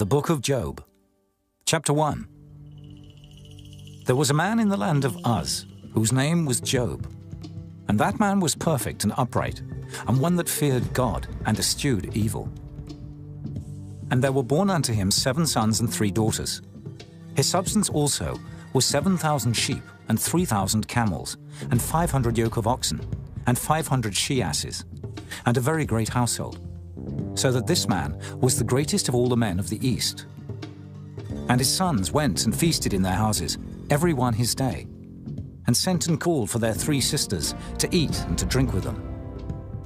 The Book of Job, Chapter 1 There was a man in the land of Uz, whose name was Job. And that man was perfect and upright, and one that feared God and eschewed evil. And there were born unto him seven sons and three daughters. His substance also was seven thousand sheep, and three thousand camels, and five hundred yoke of oxen, and five hundred she asses, and a very great household so that this man was the greatest of all the men of the East. And his sons went and feasted in their houses, every one his day, and sent and called for their three sisters to eat and to drink with them.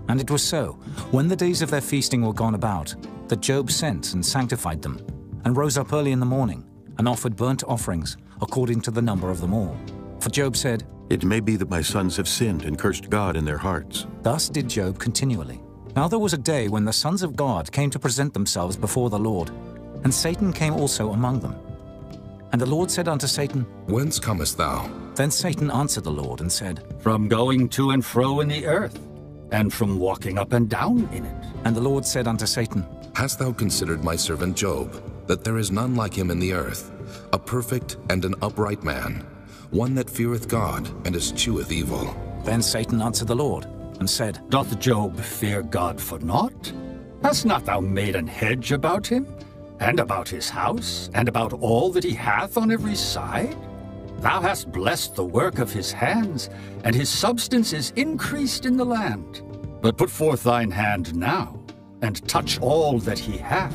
And it was so, when the days of their feasting were gone about, that Job sent and sanctified them, and rose up early in the morning, and offered burnt offerings according to the number of them all. For Job said, It may be that my sons have sinned and cursed God in their hearts. Thus did Job continually. Now there was a day when the sons of God came to present themselves before the Lord, and Satan came also among them. And the Lord said unto Satan, Whence comest thou? Then Satan answered the Lord and said, From going to and fro in the earth, and from walking up and down in it. And the Lord said unto Satan, Hast thou considered my servant Job, that there is none like him in the earth, a perfect and an upright man, one that feareth God and escheweth evil? Then Satan answered the Lord and said, Doth Job fear God for naught? Hast not thou made an hedge about him, and about his house, and about all that he hath on every side? Thou hast blessed the work of his hands, and his substance is increased in the land. But put forth thine hand now, and touch all that he hath,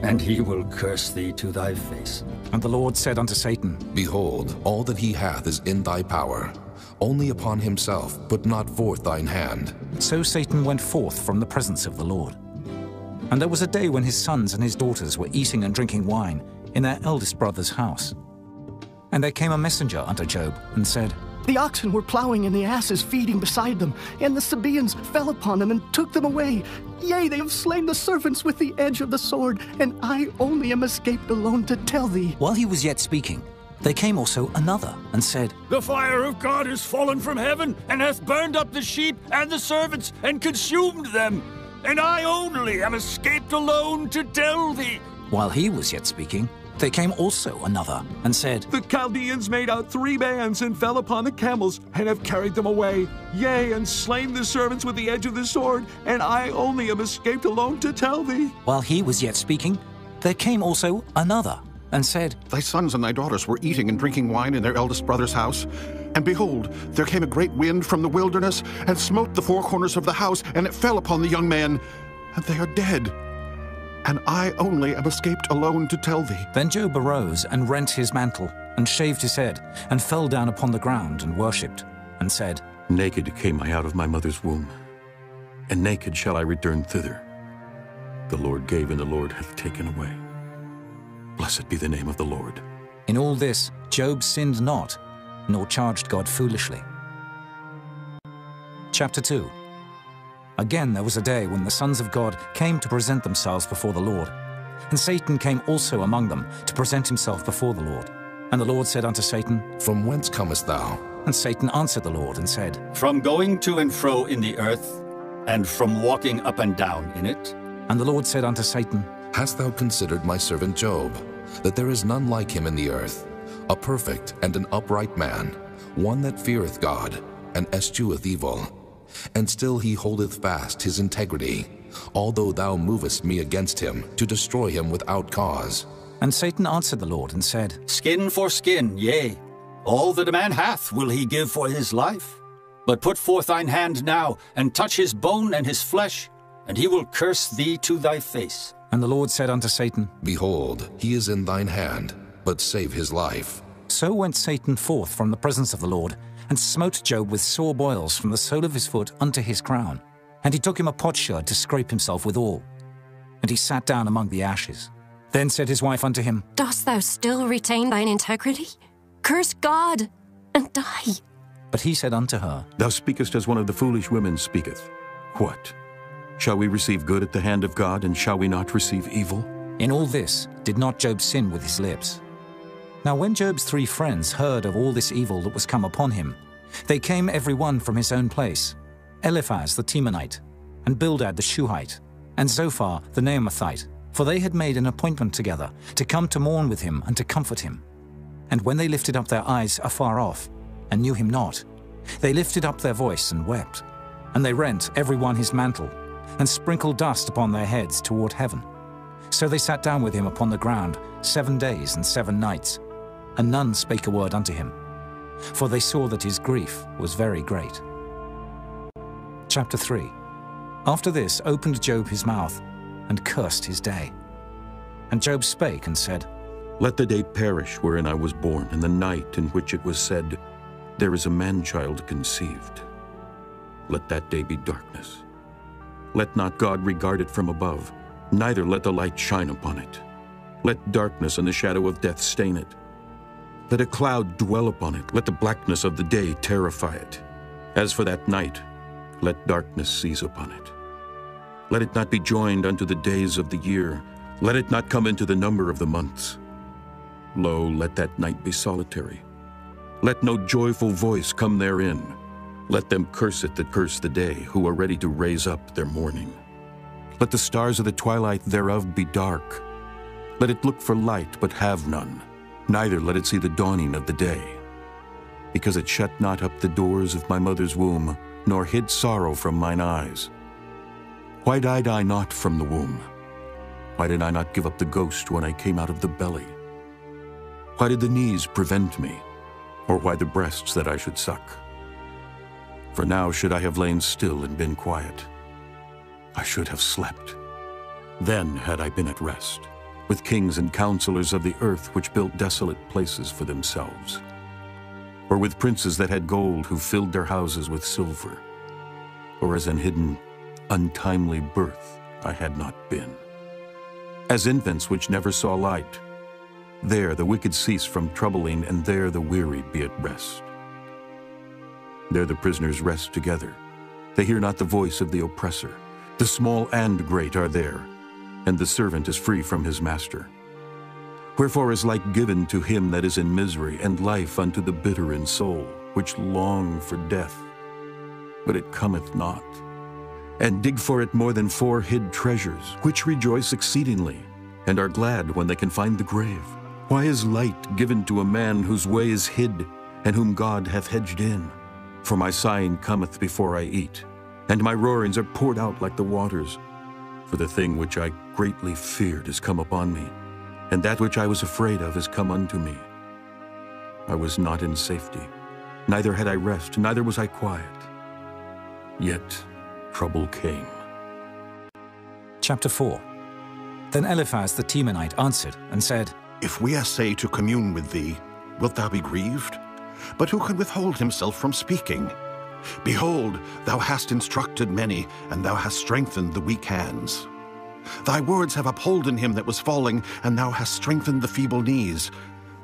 and he will curse thee to thy face. And the Lord said unto Satan, Behold, all that he hath is in thy power. Only upon himself but not forth thine hand. So Satan went forth from the presence of the Lord. And there was a day when his sons and his daughters were eating and drinking wine in their eldest brother's house. And there came a messenger unto Job and said, The oxen were plowing and the asses feeding beside them, and the Sabeans fell upon them and took them away. Yea, they have slain the servants with the edge of the sword, and I only am escaped alone to tell thee. While he was yet speaking, there came also another and said, The fire of God is fallen from heaven, and hath burned up the sheep and the servants, and consumed them. And I only am escaped alone to tell thee. While he was yet speaking, there came also another and said, The Chaldeans made out three bands and fell upon the camels and have carried them away. Yea, and slain the servants with the edge of the sword, and I only am escaped alone to tell thee. While he was yet speaking, there came also another and said, Thy sons and thy daughters were eating and drinking wine in their eldest brother's house. And behold, there came a great wind from the wilderness, and smote the four corners of the house, and it fell upon the young men, and they are dead. And I only am escaped alone to tell thee. Then Job arose and rent his mantle, and shaved his head, and fell down upon the ground and worshipped, and said, Naked came I out of my mother's womb, and naked shall I return thither. The Lord gave, and the Lord hath taken away. Blessed be the name of the Lord. In all this, Job sinned not, nor charged God foolishly. Chapter 2 Again there was a day when the sons of God came to present themselves before the Lord. And Satan came also among them to present himself before the Lord. And the Lord said unto Satan, From whence comest thou? And Satan answered the Lord and said, From going to and fro in the earth, and from walking up and down in it. And the Lord said unto Satan, Hast thou considered my servant Job, that there is none like him in the earth, a perfect and an upright man, one that feareth God, and escheweth evil? And still he holdeth fast his integrity, although thou movest me against him, to destroy him without cause. And Satan answered the Lord and said, Skin for skin, yea. All that a man hath will he give for his life. But put forth thine hand now, and touch his bone and his flesh, and he will curse thee to thy face. And the Lord said unto Satan, Behold, he is in thine hand, but save his life. So went Satan forth from the presence of the Lord, and smote Job with sore boils from the sole of his foot unto his crown. And he took him a potsherd to scrape himself withal. And he sat down among the ashes. Then said his wife unto him, Dost thou still retain thine integrity? Curse God and die. But he said unto her, Thou speakest as one of the foolish women speaketh. What? Shall we receive good at the hand of God, and shall we not receive evil? In all this did not Job sin with his lips. Now when Job's three friends heard of all this evil that was come upon him, they came every one from his own place, Eliphaz the Temanite, and Bildad the Shuhite, and Zophar the Naamathite, for they had made an appointment together to come to mourn with him and to comfort him. And when they lifted up their eyes afar off, and knew him not, they lifted up their voice and wept. And they rent every one his mantle, and sprinkled dust upon their heads toward heaven. So they sat down with him upon the ground seven days and seven nights, and none spake a word unto him, for they saw that his grief was very great. Chapter 3 After this opened Job his mouth, and cursed his day. And Job spake and said, Let the day perish wherein I was born, and the night in which it was said, There is a man-child conceived. Let that day be darkness. Let not God regard it from above, neither let the light shine upon it. Let darkness and the shadow of death stain it. Let a cloud dwell upon it, let the blackness of the day terrify it. As for that night, let darkness seize upon it. Let it not be joined unto the days of the year, let it not come into the number of the months. Lo, let that night be solitary. Let no joyful voice come therein. Let them curse it that curse the day, who are ready to raise up their mourning. Let the stars of the twilight thereof be dark. Let it look for light, but have none. Neither let it see the dawning of the day. Because it shut not up the doors of my mother's womb, nor hid sorrow from mine eyes. Why died I not from the womb? Why did I not give up the ghost when I came out of the belly? Why did the knees prevent me, or why the breasts that I should suck? For now should I have lain still and been quiet. I should have slept. Then had I been at rest, with kings and counselors of the earth which built desolate places for themselves, or with princes that had gold who filled their houses with silver, or as an hidden untimely birth I had not been. As infants which never saw light, there the wicked cease from troubling, and there the weary be at rest. There the prisoners rest together. They hear not the voice of the oppressor. The small and great are there, and the servant is free from his master. Wherefore is light given to him that is in misery, and life unto the bitter in soul, which long for death, but it cometh not and dig for it more than for hid treasures, which rejoice exceedingly, and are glad when they can find the grave. Why is light given to a man whose way is hid, and whom God hath hedged in? For my sighing cometh before I eat, and my roarings are poured out like the waters. For the thing which I greatly feared is come upon me, and that which I was afraid of is come unto me. I was not in safety, neither had I rest, neither was I quiet. Yet trouble came. Chapter 4 Then Eliphaz the Temanite answered and said, If we essay to commune with thee, wilt thou be grieved? But who can withhold himself from speaking? Behold, thou hast instructed many, and thou hast strengthened the weak hands. Thy words have upholden him that was falling, and thou hast strengthened the feeble knees.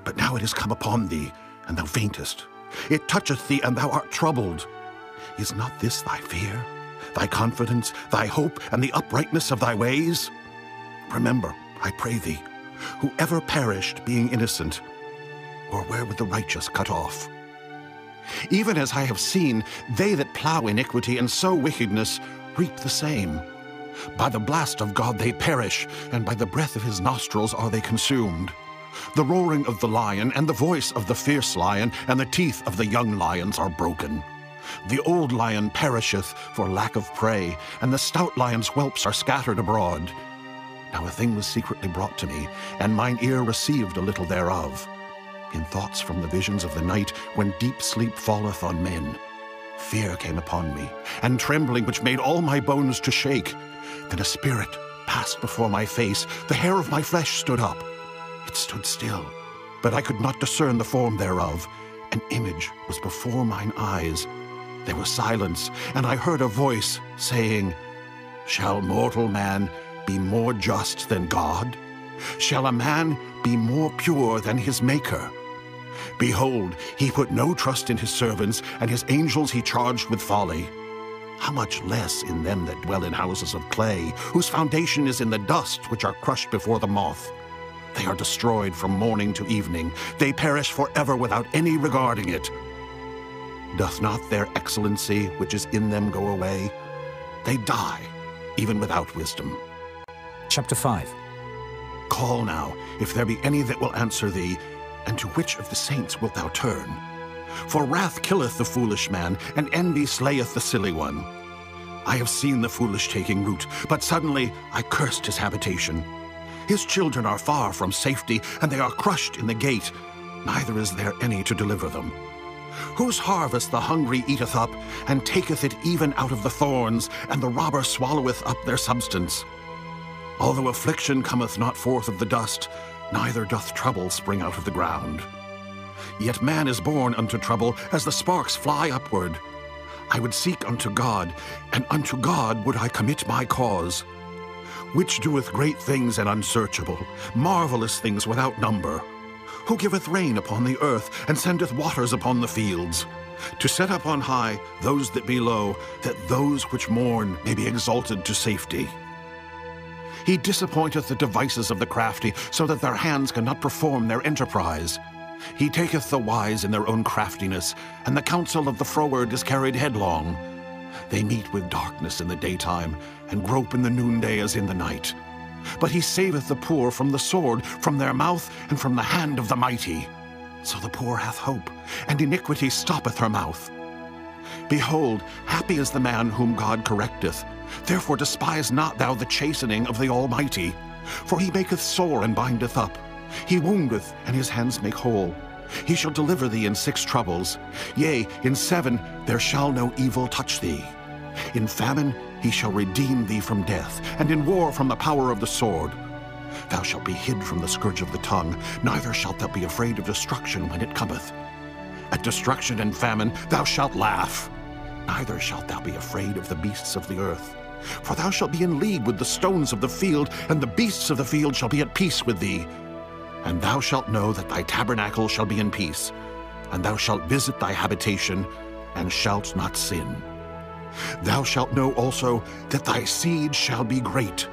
But now it is come upon thee, and thou faintest. It toucheth thee, and thou art troubled. Is not this thy fear? thy confidence, thy hope, and the uprightness of thy ways? Remember, I pray thee, whoever perished being innocent, or where would the righteous cut off? Even as I have seen, they that plough iniquity and sow wickedness reap the same. By the blast of God they perish, and by the breath of his nostrils are they consumed. The roaring of the lion, and the voice of the fierce lion, and the teeth of the young lions are broken. The old lion perisheth for lack of prey, and the stout lion's whelps are scattered abroad. Now a thing was secretly brought to me, and mine ear received a little thereof. In thoughts from the visions of the night, when deep sleep falleth on men, fear came upon me, and trembling which made all my bones to shake. Then a spirit passed before my face, the hair of my flesh stood up. It stood still, but I could not discern the form thereof. An image was before mine eyes, there was silence, and I heard a voice saying, Shall mortal man be more just than God? Shall a man be more pure than his Maker? Behold, he put no trust in his servants, and his angels he charged with folly. How much less in them that dwell in houses of clay, whose foundation is in the dust, which are crushed before the moth? They are destroyed from morning to evening. They perish forever without any regarding it. Doth not their excellency which is in them go away? They die, even without wisdom. Chapter 5 Call now, if there be any that will answer thee, and to which of the saints wilt thou turn? For wrath killeth the foolish man, and envy slayeth the silly one. I have seen the foolish taking root, but suddenly I cursed his habitation. His children are far from safety, and they are crushed in the gate, neither is there any to deliver them. Whose harvest the hungry eateth up, and taketh it even out of the thorns, and the robber swalloweth up their substance. Although affliction cometh not forth of the dust, neither doth trouble spring out of the ground. Yet man is born unto trouble as the sparks fly upward. I would seek unto God, and unto God would I commit my cause. Which doeth great things and unsearchable, marvelous things without number. Who giveth rain upon the earth, and sendeth waters upon the fields. To set up on high those that be low, that those which mourn may be exalted to safety. He disappointeth the devices of the crafty, so that their hands cannot perform their enterprise. He taketh the wise in their own craftiness, and the counsel of the froward is carried headlong. They meet with darkness in the daytime, and grope in the noonday as in the night. But he saveth the poor from the sword, from their mouth, and from the hand of the mighty. So the poor hath hope, and iniquity stoppeth her mouth. Behold, happy is the man whom God correcteth. Therefore despise not thou the chastening of the Almighty. For he maketh sore and bindeth up. He woundeth, and his hands make whole. He shall deliver thee in six troubles. Yea, in seven there shall no evil touch thee. In famine he shall redeem thee from death, and in war from the power of the sword. Thou shalt be hid from the scourge of the tongue, neither shalt thou be afraid of destruction when it cometh. At destruction and famine thou shalt laugh, neither shalt thou be afraid of the beasts of the earth. For thou shalt be in league with the stones of the field, and the beasts of the field shall be at peace with thee. And thou shalt know that thy tabernacle shall be in peace, and thou shalt visit thy habitation, and shalt not sin. Thou shalt know also that thy seed shall be great,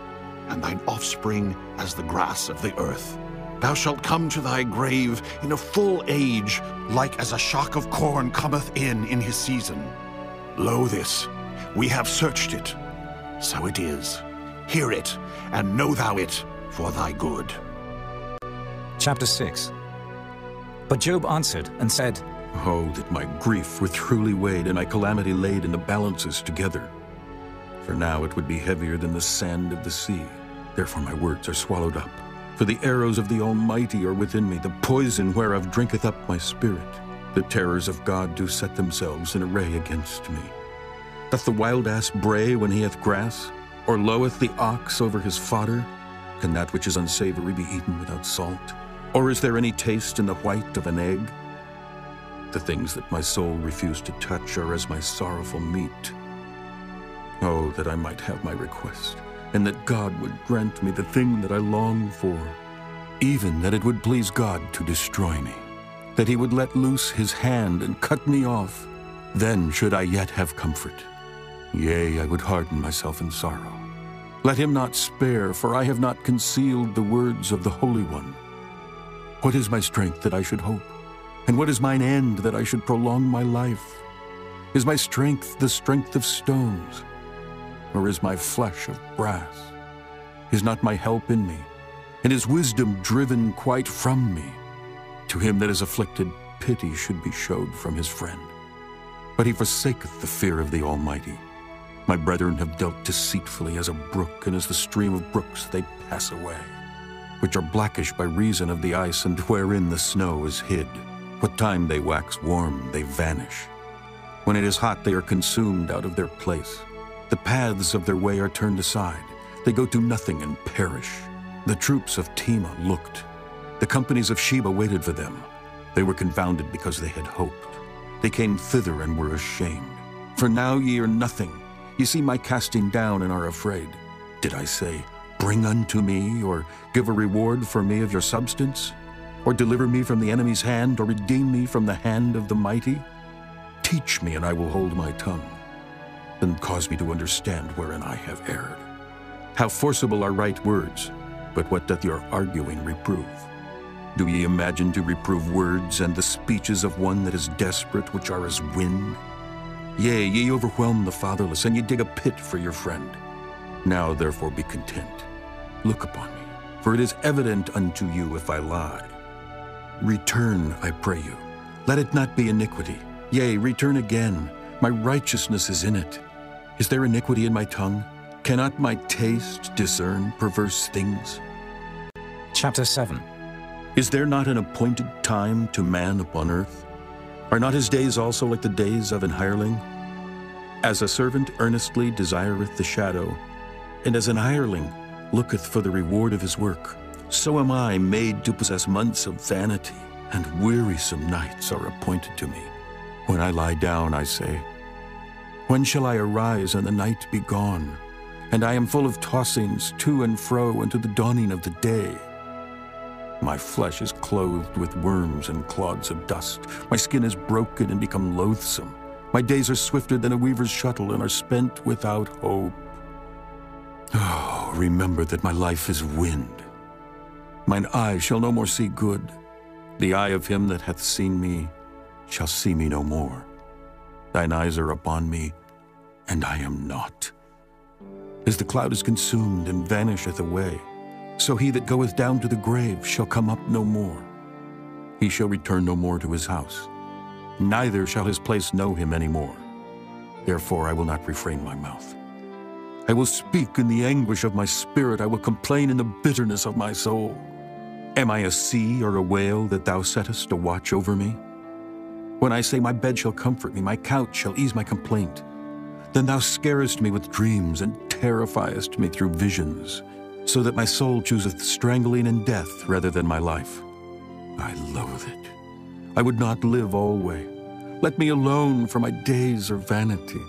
and thine offspring as the grass of the earth. Thou shalt come to thy grave in a full age, like as a shock of corn cometh in in his season. Lo, this, we have searched it. So it is. Hear it, and know thou it for thy good. Chapter 6 But Job answered and said, Oh, that my grief were truly weighed and my calamity laid in the balances together. For now it would be heavier than the sand of the sea. Therefore my words are swallowed up. For the arrows of the Almighty are within me, the poison whereof drinketh up my spirit. The terrors of God do set themselves in array against me. Doth the wild ass bray when he hath grass? Or loweth the ox over his fodder? Can that which is unsavory be eaten without salt? Or is there any taste in the white of an egg? The things that my soul refused to touch are as my sorrowful meat. Oh, that I might have my request, and that God would grant me the thing that I long for, even that it would please God to destroy me, that he would let loose his hand and cut me off. Then should I yet have comfort. Yea, I would harden myself in sorrow. Let him not spare, for I have not concealed the words of the Holy One. What is my strength that I should hope? And what is mine end that I should prolong my life? Is my strength the strength of stones? Or is my flesh of brass? Is not my help in me? And is wisdom driven quite from me? To him that is afflicted, pity should be showed from his friend. But he forsaketh the fear of the Almighty. My brethren have dealt deceitfully as a brook, and as the stream of brooks they pass away, which are blackish by reason of the ice, and wherein the snow is hid. What time they wax warm, they vanish. When it is hot, they are consumed out of their place. The paths of their way are turned aside. They go to nothing and perish. The troops of Tema looked. The companies of Sheba waited for them. They were confounded because they had hoped. They came thither and were ashamed. For now ye are nothing. Ye see my casting down and are afraid. Did I say, Bring unto me, or give a reward for me of your substance? Or deliver me from the enemy's hand, or redeem me from the hand of the mighty? Teach me, and I will hold my tongue. Then cause me to understand wherein I have erred. How forcible are right words, but what doth your arguing reprove? Do ye imagine to reprove words and the speeches of one that is desperate, which are as wind? Yea, ye overwhelm the fatherless, and ye dig a pit for your friend. Now therefore be content. Look upon me, for it is evident unto you if I lie. Return, I pray you. Let it not be iniquity. Yea, return again. My righteousness is in it. Is there iniquity in my tongue? Cannot my taste discern perverse things? Chapter 7 Is there not an appointed time to man upon earth? Are not his days also like the days of an hireling? As a servant earnestly desireth the shadow, and as an hireling looketh for the reward of his work, so am I made to possess months of vanity, and wearisome nights are appointed to me. When I lie down, I say, When shall I arise and the night be gone? And I am full of tossings to and fro unto the dawning of the day. My flesh is clothed with worms and clods of dust. My skin is broken and become loathsome. My days are swifter than a weaver's shuttle and are spent without hope. Oh, remember that my life is wind. Mine eye shall no more see good. The eye of him that hath seen me shall see me no more. Thine eyes are upon me, and I am not. As the cloud is consumed and vanisheth away, so he that goeth down to the grave shall come up no more. He shall return no more to his house, neither shall his place know him any more. Therefore I will not refrain my mouth. I will speak in the anguish of my spirit, I will complain in the bitterness of my soul. Am I a sea or a whale that thou settest a watch over me? When I say, My bed shall comfort me, my couch shall ease my complaint, then thou scarest me with dreams and terrifiest me through visions, so that my soul chooseth strangling and death rather than my life. I loathe it. I would not live alway. Let me alone, for my days are vanity.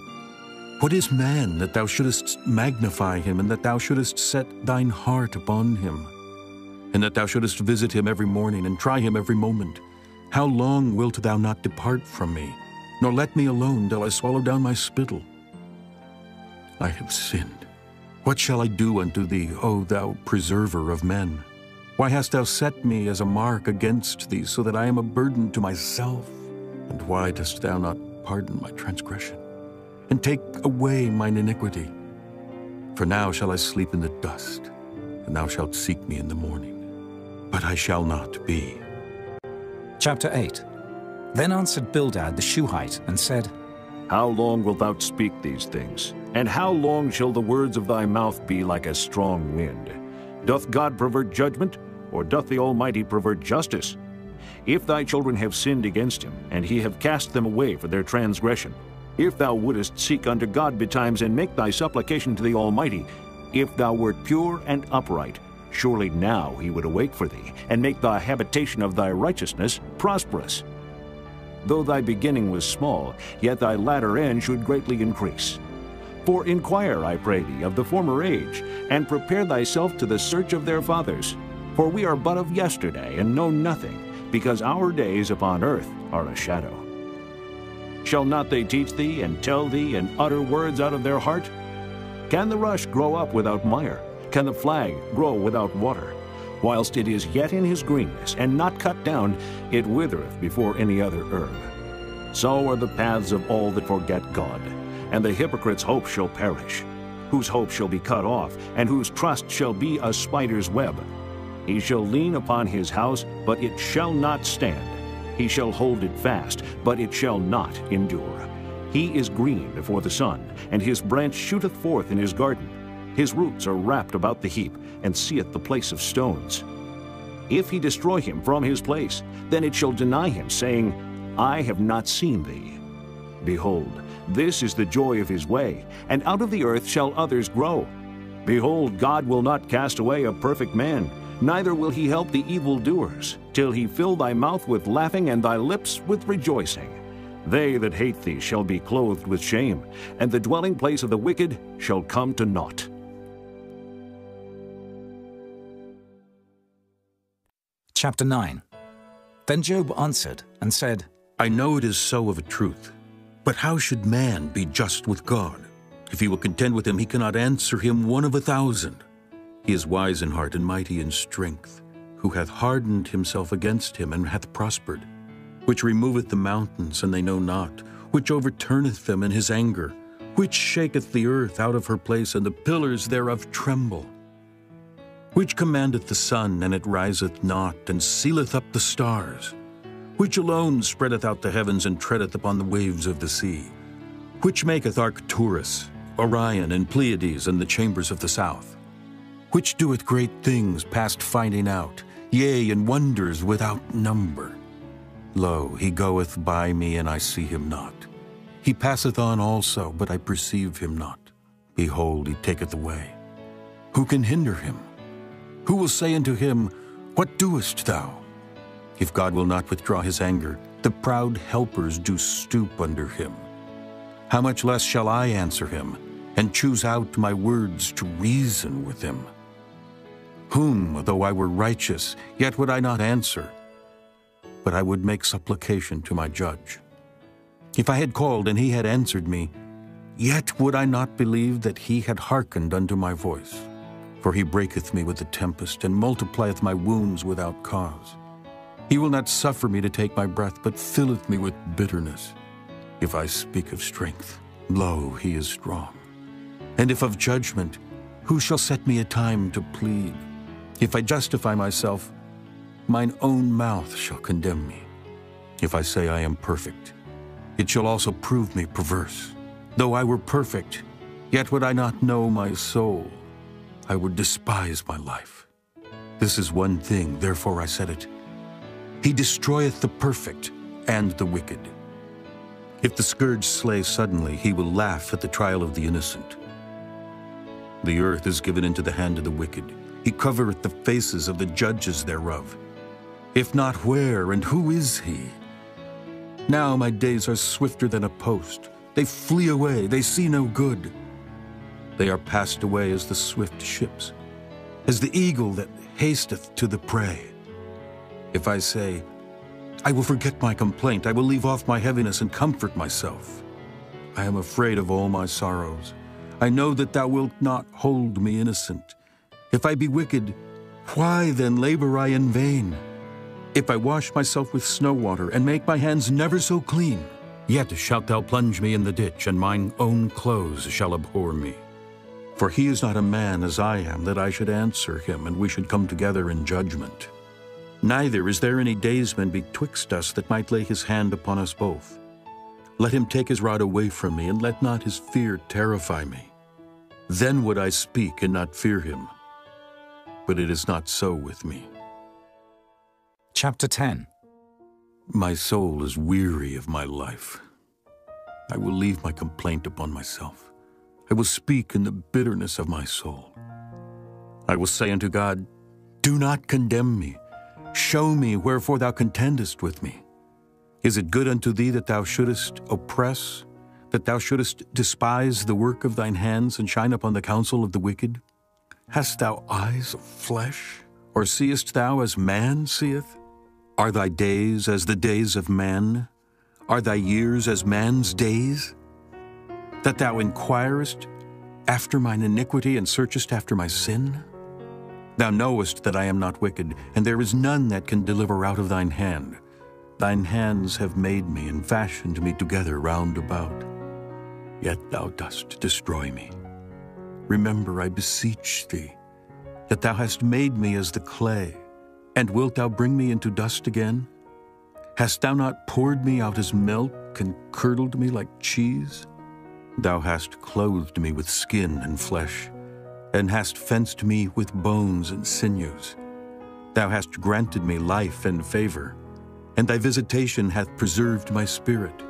What is man that thou shouldest magnify him, and that thou shouldest set thine heart upon him? and that thou shouldest visit him every morning and try him every moment. How long wilt thou not depart from me, nor let me alone till I swallow down my spittle? I have sinned. What shall I do unto thee, O thou preserver of men? Why hast thou set me as a mark against thee, so that I am a burden to myself? And why dost thou not pardon my transgression, and take away mine iniquity? For now shall I sleep in the dust, and thou shalt seek me in the morning but I shall not be. Chapter 8 Then answered Bildad the Shuhite and said, How long wilt thou speak these things? And how long shall the words of thy mouth be like a strong wind? Doth God pervert judgment, or doth the Almighty pervert justice? If thy children have sinned against him, and he have cast them away for their transgression, if thou wouldest seek unto God betimes and make thy supplication to the Almighty, if thou wert pure and upright, Surely now he would awake for thee, and make the habitation of thy righteousness prosperous. Though thy beginning was small, yet thy latter end should greatly increase. For inquire, I pray thee, of the former age, and prepare thyself to the search of their fathers. For we are but of yesterday, and know nothing, because our days upon earth are a shadow. Shall not they teach thee, and tell thee, and utter words out of their heart? Can the rush grow up without mire? can the flag grow without water? Whilst it is yet in his greenness, and not cut down, it withereth before any other herb. So are the paths of all that forget God, and the hypocrite's hope shall perish, whose hope shall be cut off, and whose trust shall be a spider's web. He shall lean upon his house, but it shall not stand. He shall hold it fast, but it shall not endure. He is green before the sun, and his branch shooteth forth in his garden. His roots are wrapped about the heap, and seeth the place of stones. If he destroy him from his place, then it shall deny him, saying, I have not seen thee. Behold, this is the joy of his way, and out of the earth shall others grow. Behold, God will not cast away a perfect man, neither will he help the evildoers, till he fill thy mouth with laughing and thy lips with rejoicing. They that hate thee shall be clothed with shame, and the dwelling place of the wicked shall come to naught. Chapter 9 Then Job answered and said, I know it is so of a truth, but how should man be just with God? If he will contend with him, he cannot answer him one of a thousand. He is wise in heart and mighty in strength, who hath hardened himself against him and hath prospered, which removeth the mountains, and they know not, which overturneth them in his anger, which shaketh the earth out of her place, and the pillars thereof tremble. Which commandeth the sun, and it riseth not, and sealeth up the stars? Which alone spreadeth out the heavens, and treadeth upon the waves of the sea? Which maketh Arcturus, Orion, and Pleiades, and the chambers of the south? Which doeth great things past finding out, yea, and wonders without number? Lo, he goeth by me, and I see him not. He passeth on also, but I perceive him not. Behold, he taketh away. Who can hinder him? Who will say unto him, What doest thou? If God will not withdraw his anger, the proud helpers do stoop under him. How much less shall I answer him, and choose out my words to reason with him? Whom, though I were righteous, yet would I not answer, but I would make supplication to my judge. If I had called and he had answered me, yet would I not believe that he had hearkened unto my voice. For he breaketh me with the tempest, and multiplieth my wounds without cause. He will not suffer me to take my breath, but filleth me with bitterness. If I speak of strength, lo, he is strong. And if of judgment, who shall set me a time to plead? If I justify myself, mine own mouth shall condemn me. If I say I am perfect, it shall also prove me perverse. Though I were perfect, yet would I not know my soul. I would despise my life. This is one thing, therefore I said it. He destroyeth the perfect and the wicked. If the scourge slay suddenly, he will laugh at the trial of the innocent. The earth is given into the hand of the wicked. He covereth the faces of the judges thereof. If not, where and who is he? Now my days are swifter than a post. They flee away, they see no good. They are passed away as the swift ships, as the eagle that hasteth to the prey. If I say, I will forget my complaint, I will leave off my heaviness and comfort myself. I am afraid of all my sorrows. I know that thou wilt not hold me innocent. If I be wicked, why then labor I in vain? If I wash myself with snow water and make my hands never so clean, yet shalt thou plunge me in the ditch, and mine own clothes shall abhor me. For he is not a man as I am, that I should answer him, and we should come together in judgment. Neither is there any daysman betwixt us that might lay his hand upon us both. Let him take his rod away from me, and let not his fear terrify me. Then would I speak and not fear him. But it is not so with me. Chapter 10 My soul is weary of my life. I will leave my complaint upon myself. I will speak in the bitterness of my soul. I will say unto God, Do not condemn me. Show me wherefore thou contendest with me. Is it good unto thee that thou shouldest oppress, that thou shouldest despise the work of thine hands, and shine upon the counsel of the wicked? Hast thou eyes of flesh, or seest thou as man seeth? Are thy days as the days of man? Are thy years as man's days? that thou inquirest after mine iniquity and searchest after my sin? Thou knowest that I am not wicked, and there is none that can deliver out of thine hand. Thine hands have made me and fashioned me together round about. Yet thou dost destroy me. Remember, I beseech thee, that thou hast made me as the clay, and wilt thou bring me into dust again? Hast thou not poured me out as milk and curdled me like cheese? Thou hast clothed me with skin and flesh, and hast fenced me with bones and sinews. Thou hast granted me life and favor, and thy visitation hath preserved my spirit.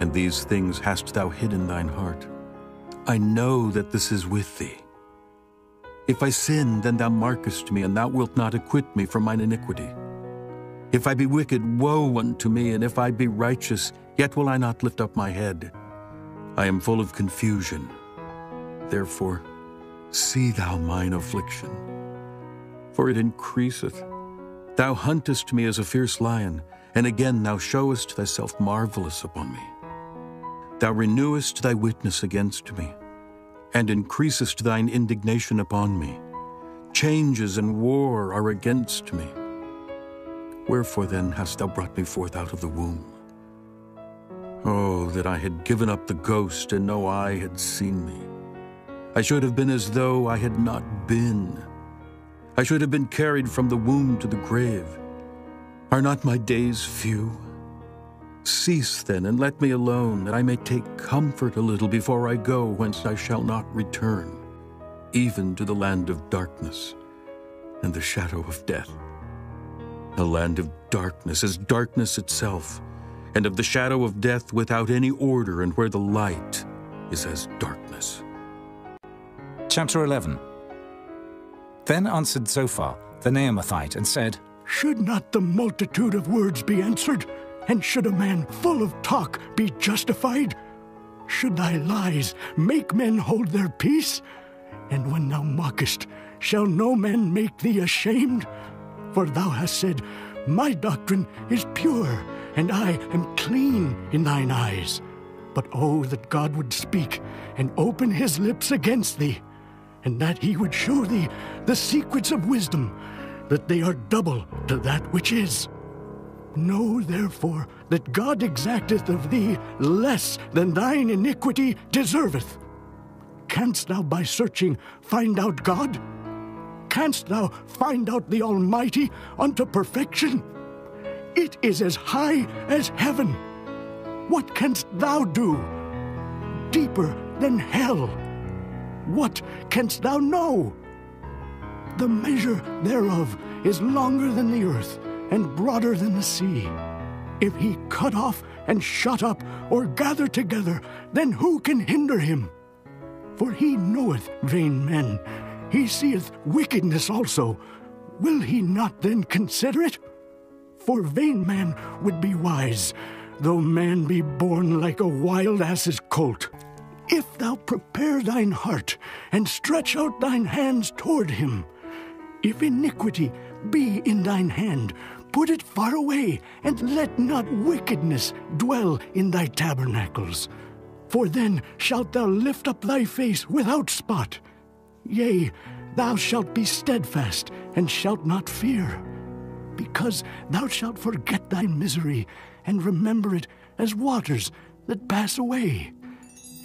And these things hast thou hid in thine heart. I know that this is with thee. If I sin, then thou markest me, and thou wilt not acquit me from mine iniquity. If I be wicked, woe unto me, and if I be righteous, yet will I not lift up my head. I am full of confusion. Therefore, see thou mine affliction. For it increaseth. Thou huntest me as a fierce lion, and again thou showest thyself marvelous upon me. Thou renewest thy witness against me, and increasest thine indignation upon me. Changes and war are against me. Wherefore then hast thou brought me forth out of the womb? Oh, that I had given up the ghost and no eye had seen me. I should have been as though I had not been. I should have been carried from the womb to the grave. Are not my days few? Cease then, and let me alone, that I may take comfort a little before I go whence I shall not return, even to the land of darkness and the shadow of death. A land of darkness is darkness itself, and of the shadow of death without any order, and where the light is as darkness. Chapter 11 Then answered Zophar, the Naamathite, and said, Should not the multitude of words be answered? And should a man full of talk be justified? Should thy lies make men hold their peace? And when thou mockest, shall no man make thee ashamed? For thou hast said, My doctrine is pure, and I am clean in thine eyes. But oh, that God would speak and open his lips against thee, and that he would show thee the secrets of wisdom, that they are double to that which is. Know therefore that God exacteth of thee less than thine iniquity deserveth. Canst thou by searching find out God? Canst thou find out the Almighty unto perfection? It is as high as heaven. What canst thou do? Deeper than hell. What canst thou know? The measure thereof is longer than the earth and broader than the sea. If he cut off and shut up or gather together, then who can hinder him? For he knoweth vain men, he seeth wickedness also. Will he not then consider it? For vain man would be wise, though man be born like a wild ass's colt. If thou prepare thine heart and stretch out thine hands toward him, if iniquity be in thine hand, put it far away, and let not wickedness dwell in thy tabernacles. For then shalt thou lift up thy face without spot. Yea, thou shalt be steadfast, and shalt not fear. Because thou shalt forget thy misery, and remember it as waters that pass away.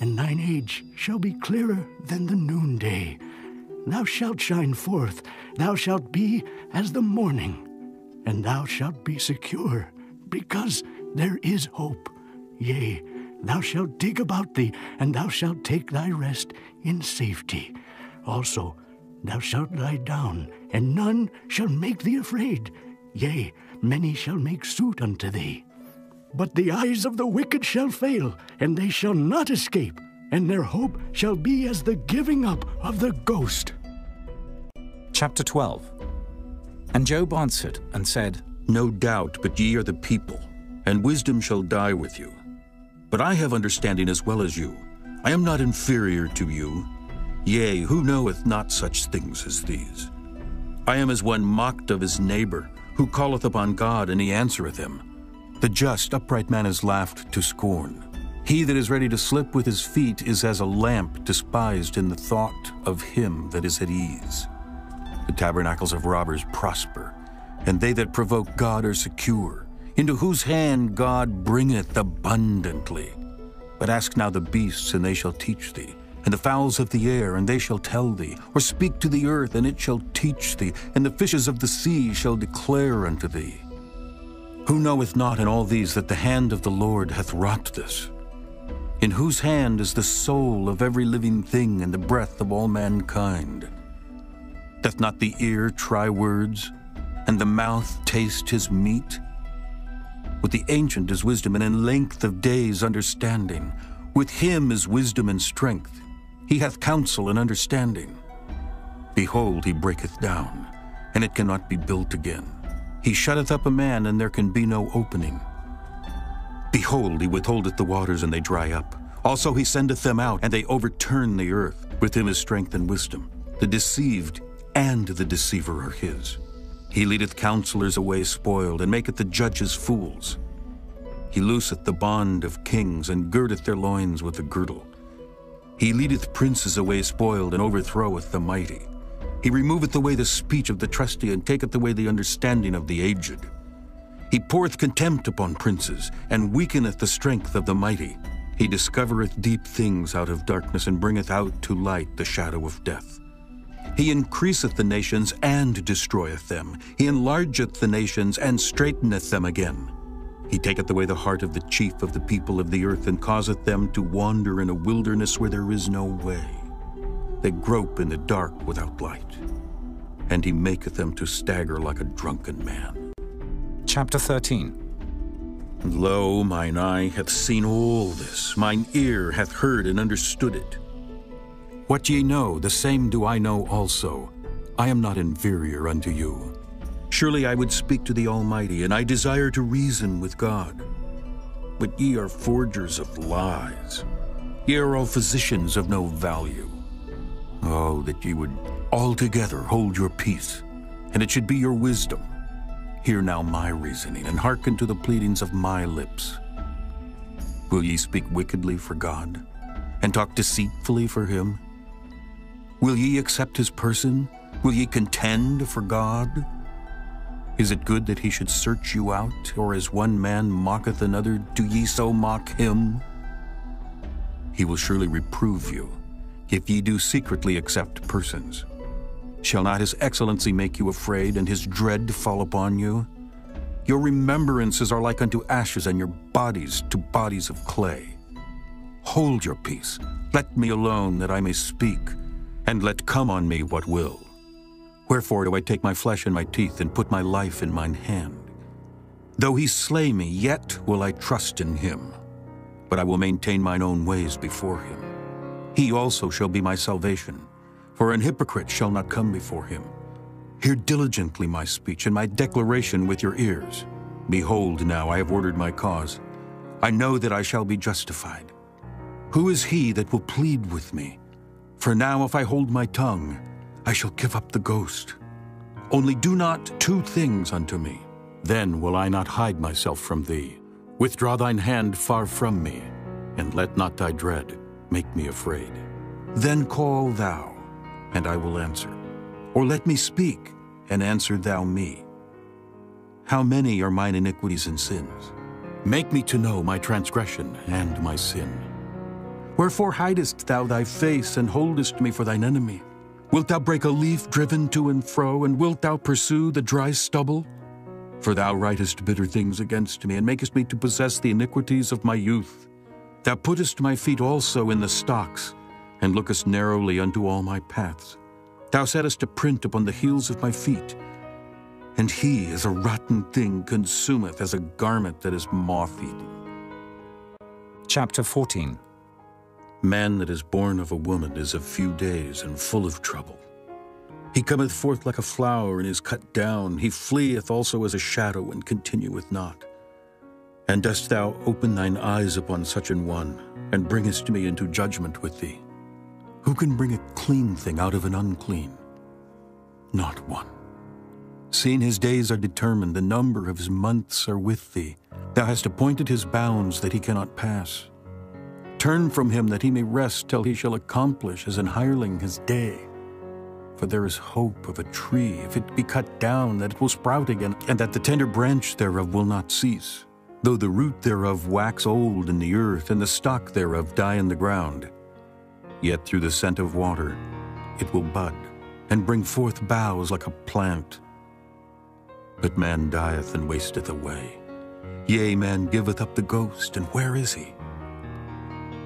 And thine age shall be clearer than the noonday. Thou shalt shine forth, thou shalt be as the morning and thou shalt be secure, because there is hope. Yea, thou shalt dig about thee, and thou shalt take thy rest in safety. Also, thou shalt lie down, and none shall make thee afraid. Yea, many shall make suit unto thee. But the eyes of the wicked shall fail, and they shall not escape, and their hope shall be as the giving up of the ghost. Chapter 12 And Job answered and said, No doubt, but ye are the people, and wisdom shall die with you. But I have understanding as well as you. I am not inferior to you. Yea, who knoweth not such things as these? I am as one mocked of his neighbor, who calleth upon God, and he answereth him. The just, upright man is laughed to scorn. He that is ready to slip with his feet is as a lamp despised in the thought of him that is at ease. The tabernacles of robbers prosper, and they that provoke God are secure, into whose hand God bringeth abundantly. But ask now the beasts, and they shall teach thee, and the fowls of the air, and they shall tell thee, or speak to the earth, and it shall teach thee, and the fishes of the sea shall declare unto thee. Who knoweth not in all these that the hand of the Lord hath wrought this? In whose hand is the soul of every living thing, and the breath of all mankind? Doth not the ear try words, and the mouth taste his meat? With the ancient is wisdom, and in length of days understanding. With him is wisdom and strength. He hath counsel and understanding. Behold, he breaketh down, and it cannot be built again. He shutteth up a man, and there can be no opening. Behold, he withholdeth the waters, and they dry up. Also he sendeth them out, and they overturn the earth. With him is strength and wisdom. The deceived and the deceiver are his. He leadeth counselors away spoiled, and maketh the judges fools. He looseth the bond of kings, and girdeth their loins with a girdle. He leadeth princes away spoiled, and overthroweth the mighty. He removeth away the speech of the trusty, and taketh away the understanding of the aged. He poureth contempt upon princes, and weakeneth the strength of the mighty. He discovereth deep things out of darkness, and bringeth out to light the shadow of death. He increaseth the nations and destroyeth them. He enlargeth the nations and straighteneth them again. He taketh away the heart of the chief of the people of the earth, and causeth them to wander in a wilderness where there is no way. They grope in the dark without light, and he maketh them to stagger like a drunken man. Chapter 13 And lo, mine eye hath seen all this, mine ear hath heard and understood it. What ye know, the same do I know also. I am not inferior unto you. Surely I would speak to the Almighty, and I desire to reason with God. But ye are forgers of lies. Ye are all physicians of no value. Oh, that ye would altogether hold your peace, and it should be your wisdom. Hear now my reasoning, and hearken to the pleadings of my lips. Will ye speak wickedly for God, and talk deceitfully for him? Will ye accept his person? Will ye contend for God? Is it good that he should search you out, or as one man mocketh another, do ye so mock him? He will surely reprove you, if ye do secretly accept persons. Shall not his excellency make you afraid, and his dread fall upon you? Your remembrances are like unto ashes, and your bodies to bodies of clay. Hold your peace, let me alone, that I may speak, and let come on me what will. Wherefore do I take my flesh in my teeth, and put my life in mine hand? Though he slay me, yet will I trust in him. But I will maintain mine own ways before him. He also shall be my salvation, for an hypocrite shall not come before him. Hear diligently my speech and my declaration with your ears. Behold, now I have ordered my cause. I know that I shall be justified. Who is he that will plead with me? For now, if I hold my tongue, I shall give up the ghost. Only do not two things unto me. Then will I not hide myself from thee. Withdraw thine hand far from me, and let not thy dread make me afraid. Then call thou, and I will answer. Or let me speak, and answer thou me. How many are mine iniquities and sins? Make me to know my transgression and my sin. Wherefore hidest thou thy face, and holdest me for thine enemy? Wilt thou break a leaf driven to and fro, and wilt thou pursue the dry stubble? For thou writest bitter things against me, and makest me to possess the iniquities of my youth. Thou puttest my feet also in the stocks, and lookest narrowly unto all my paths. Thou settest a print upon the heels of my feet. And he, as a rotten thing, consumeth as a garment that is moth-eaten. Chapter 14 Man that is born of a woman is of few days and full of trouble. He cometh forth like a flower and is cut down. He fleeth also as a shadow and continueth not. And dost thou open thine eyes upon such an one, and bringest me into judgment with thee? Who can bring a clean thing out of an unclean? Not one. Seeing his days are determined, the number of his months are with thee. Thou hast appointed his bounds that he cannot pass. Turn from him that he may rest till he shall accomplish as an hireling his day. For there is hope of a tree, if it be cut down, that it will sprout again, and that the tender branch thereof will not cease. Though the root thereof wax old in the earth, and the stock thereof die in the ground, yet through the scent of water it will bud, and bring forth boughs like a plant. But man dieth and wasteth away. Yea, man giveth up the ghost, and where is he?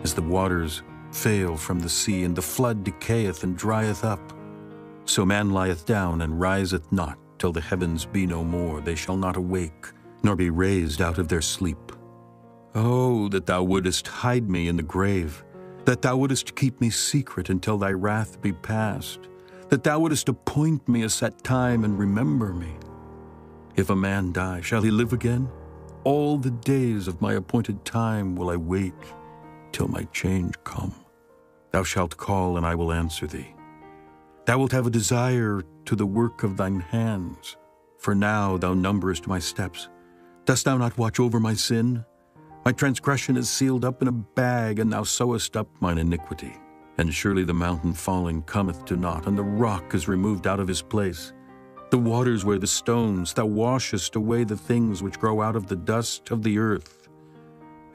As the waters fail from the sea, and the flood decayeth and drieth up, so man lieth down and riseth not till the heavens be no more. They shall not awake, nor be raised out of their sleep. Oh, that thou wouldest hide me in the grave, that thou wouldest keep me secret until thy wrath be past, that thou wouldest appoint me a set time and remember me. If a man die, shall he live again? All the days of my appointed time will I wait till my change come. Thou shalt call, and I will answer thee. Thou wilt have a desire to the work of thine hands. For now thou numberest my steps. Dost thou not watch over my sin? My transgression is sealed up in a bag, and thou sewest up mine iniquity. And surely the mountain falling cometh to naught, and the rock is removed out of his place. The waters wear the stones, thou washest away the things which grow out of the dust of the earth,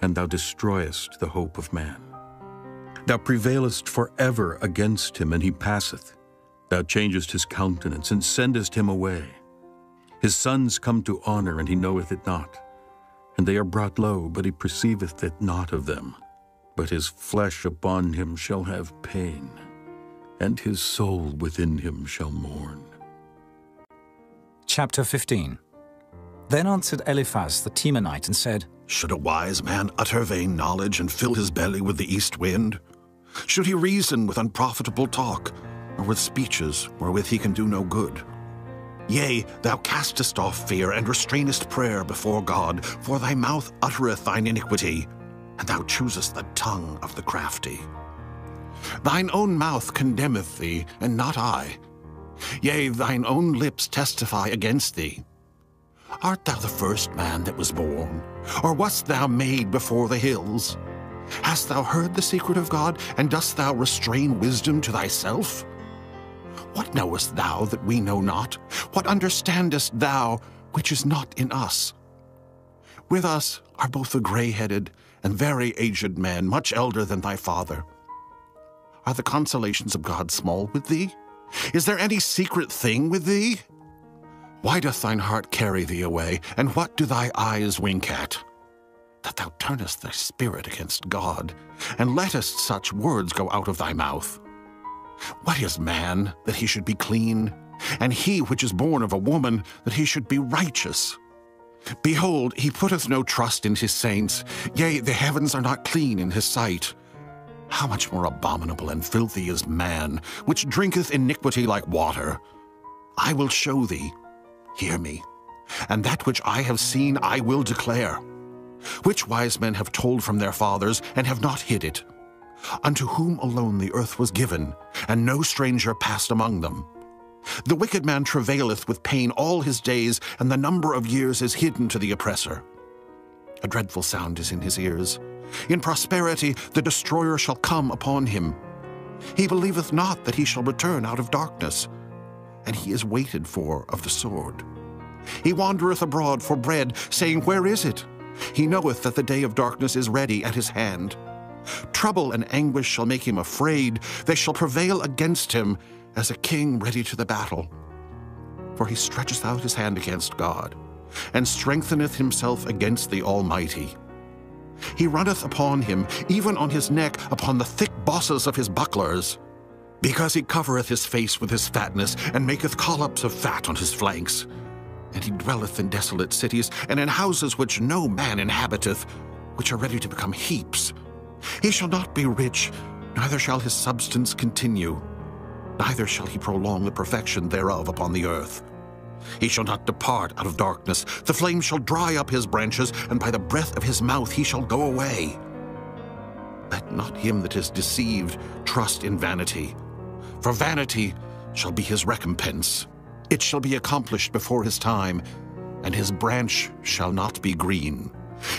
and thou destroyest the hope of man. Thou prevailest for ever against him, and he passeth. Thou changest his countenance, and sendest him away. His sons come to honor, and he knoweth it not. And they are brought low, but he perceiveth it not of them. But his flesh upon him shall have pain, and his soul within him shall mourn. Chapter 15 Then answered Eliphaz the Temanite and said, Should a wise man utter vain knowledge and fill his belly with the east wind? Should he reason with unprofitable talk, or with speeches wherewith he can do no good? Yea, thou castest off fear and restrainest prayer before God, for thy mouth uttereth thine iniquity, and thou choosest the tongue of the crafty. Thine own mouth condemneth thee, and not I. Yea, thine own lips testify against thee. Art thou the first man that was born? Or wast thou made before the hills? Hast thou heard the secret of God, and dost thou restrain wisdom to thyself? What knowest thou that we know not? What understandest thou which is not in us? With us are both a gray headed and very aged man, much elder than thy father. Are the consolations of God small with thee? Is there any secret thing with thee? Why doth thine heart carry thee away, and what do thy eyes wink at? That thou turnest thy spirit against God, and lettest such words go out of thy mouth. What is man that he should be clean, and he which is born of a woman that he should be righteous? Behold, he putteth no trust in his saints, yea, the heavens are not clean in his sight. How much more abominable and filthy is man, which drinketh iniquity like water? I will show thee, hear me, and that which I have seen I will declare. Which wise men have told from their fathers, and have not hid it? Unto whom alone the earth was given, and no stranger passed among them. The wicked man travaileth with pain all his days, and the number of years is hidden to the oppressor. A dreadful sound is in his ears. In prosperity the destroyer shall come upon him. He believeth not that he shall return out of darkness, and he is waited for of the sword. He wandereth abroad for bread, saying, Where is it? He knoweth that the day of darkness is ready at his hand. Trouble and anguish shall make him afraid. They shall prevail against him as a king ready to the battle. For he stretcheth out his hand against God, and strengtheneth himself against the Almighty. He runneth upon him, even on his neck, upon the thick bosses of his bucklers. Because he covereth his face with his fatness, and maketh collops of fat on his flanks. And he dwelleth in desolate cities, and in houses which no man inhabiteth, which are ready to become heaps. He shall not be rich, neither shall his substance continue, neither shall he prolong the perfection thereof upon the earth. He shall not depart out of darkness. The flame shall dry up his branches, and by the breath of his mouth he shall go away. Let not him that is deceived trust in vanity, for vanity shall be his recompense. It shall be accomplished before his time, and his branch shall not be green.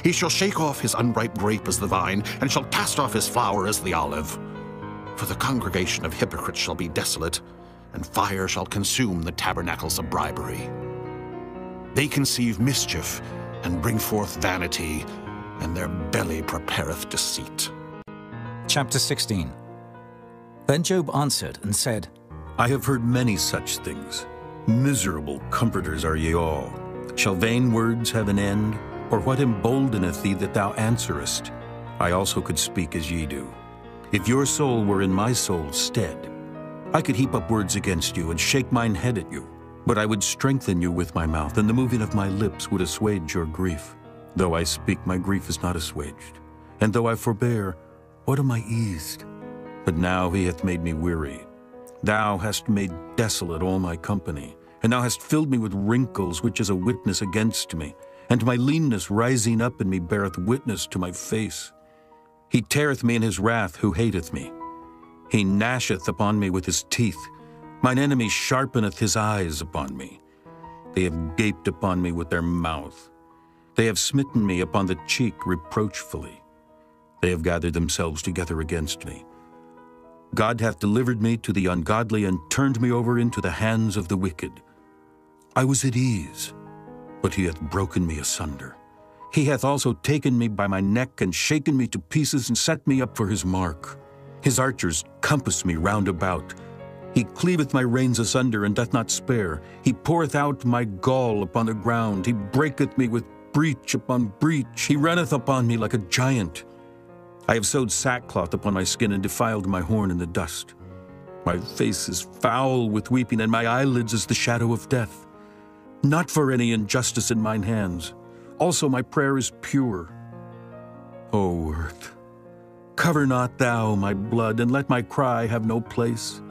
He shall shake off his unripe grape as the vine, and shall cast off his flower as the olive. For the congregation of hypocrites shall be desolate, and fire shall consume the tabernacles of bribery. They conceive mischief, and bring forth vanity, and their belly prepareth deceit. Chapter 16 Then Job answered and said, I have heard many such things. Miserable comforters are ye all. Shall vain words have an end? Or what emboldeneth thee that thou answerest? I also could speak as ye do. If your soul were in my soul's stead, I could heap up words against you and shake mine head at you. But I would strengthen you with my mouth, and the moving of my lips would assuage your grief. Though I speak, my grief is not assuaged. And though I forbear, what am I eased? But now he hath made me weary. Thou hast made desolate all my company, and thou hast filled me with wrinkles, which is a witness against me. And my leanness rising up in me beareth witness to my face. He teareth me in his wrath who hateth me. He gnasheth upon me with his teeth. Mine enemy sharpeneth his eyes upon me. They have gaped upon me with their mouth. They have smitten me upon the cheek reproachfully. They have gathered themselves together against me. God hath delivered me to the ungodly and turned me over into the hands of the wicked. I was at ease, but he hath broken me asunder. He hath also taken me by my neck and shaken me to pieces and set me up for his mark. His archers compass me round about. He cleaveth my reins asunder, and doth not spare. He poureth out my gall upon the ground. He breaketh me with breach upon breach. He runneth upon me like a giant. I have sewed sackcloth upon my skin, and defiled my horn in the dust. My face is foul with weeping, and my eyelids is the shadow of death. Not for any injustice in mine hands. Also my prayer is pure. O earth, cover not thou my blood, and let my cry have no place.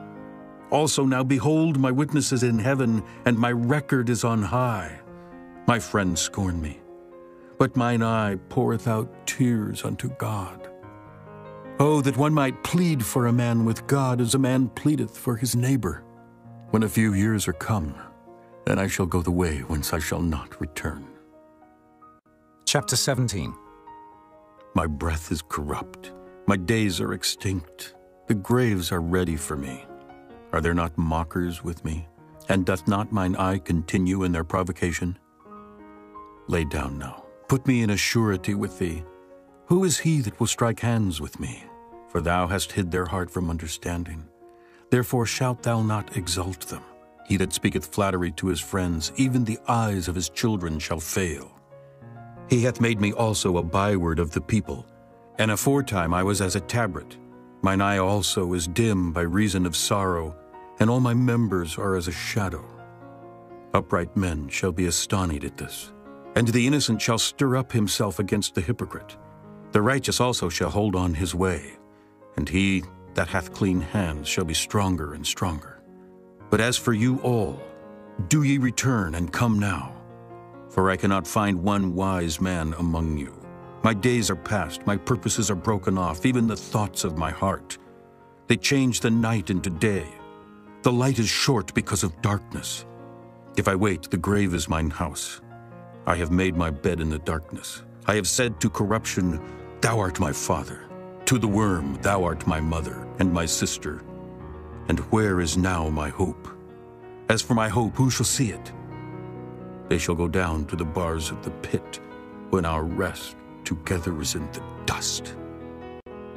Also now behold, my witness is in heaven, and my record is on high. My friends scorn me, but mine eye poureth out tears unto God. Oh, that one might plead for a man with God as a man pleadeth for his neighbor. When a few years are come, then I shall go the way whence I shall not return. Chapter 17 My breath is corrupt, my days are extinct, the graves are ready for me. Are there not mockers with me? And doth not mine eye continue in their provocation? Lay down now, put me in a surety with thee. Who is he that will strike hands with me? For thou hast hid their heart from understanding. Therefore shalt thou not exalt them. He that speaketh flattery to his friends, even the eyes of his children shall fail. He hath made me also a byword of the people, and aforetime I was as a tabret. Mine eye also is dim by reason of sorrow, and all my members are as a shadow. Upright men shall be astonished at this, and the innocent shall stir up himself against the hypocrite. The righteous also shall hold on his way, and he that hath clean hands shall be stronger and stronger. But as for you all, do ye return and come now, for I cannot find one wise man among you. My days are past, my purposes are broken off, even the thoughts of my heart. They change the night into day. The light is short because of darkness. If I wait, the grave is mine house. I have made my bed in the darkness. I have said to corruption, Thou art my father. To the worm, Thou art my mother and my sister. And where is now my hope? As for my hope, who shall see it? They shall go down to the bars of the pit when our rest together is in the dust.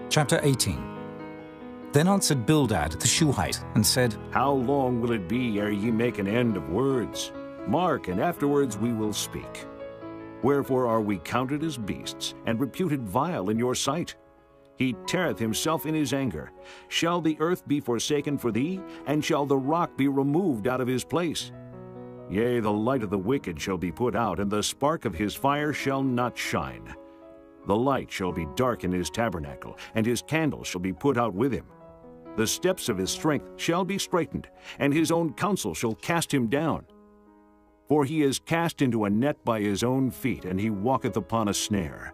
Chapter 18 Then answered Bildad the Shuhite and said, How long will it be ere ye make an end of words? Mark, and afterwards we will speak. Wherefore are we counted as beasts, and reputed vile in your sight? He teareth himself in his anger. Shall the earth be forsaken for thee, and shall the rock be removed out of his place? Yea, the light of the wicked shall be put out, and the spark of his fire shall not shine. The light shall be dark in his tabernacle, and his candle shall be put out with him. The steps of his strength shall be straitened, and his own counsel shall cast him down. For he is cast into a net by his own feet, and he walketh upon a snare.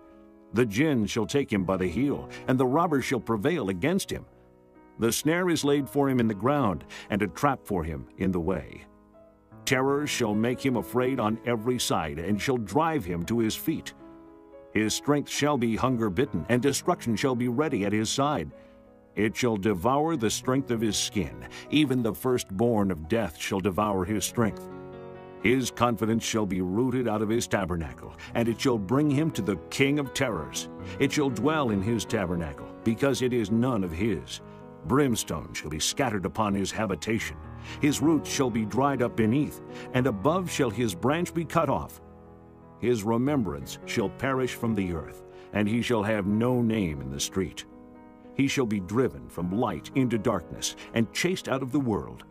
The gin shall take him by the heel, and the robber shall prevail against him. The snare is laid for him in the ground, and a trap for him in the way. Terror shall make him afraid on every side, and shall drive him to his feet. His strength shall be hunger bitten, and destruction shall be ready at his side. It shall devour the strength of his skin, even the firstborn of death shall devour his strength. His confidence shall be rooted out of his tabernacle, and it shall bring him to the king of terrors. It shall dwell in his tabernacle, because it is none of his. Brimstone shall be scattered upon his habitation. His roots shall be dried up beneath, and above shall his branch be cut off. His remembrance shall perish from the earth, and he shall have no name in the street. He shall be driven from light into darkness, and chased out of the world.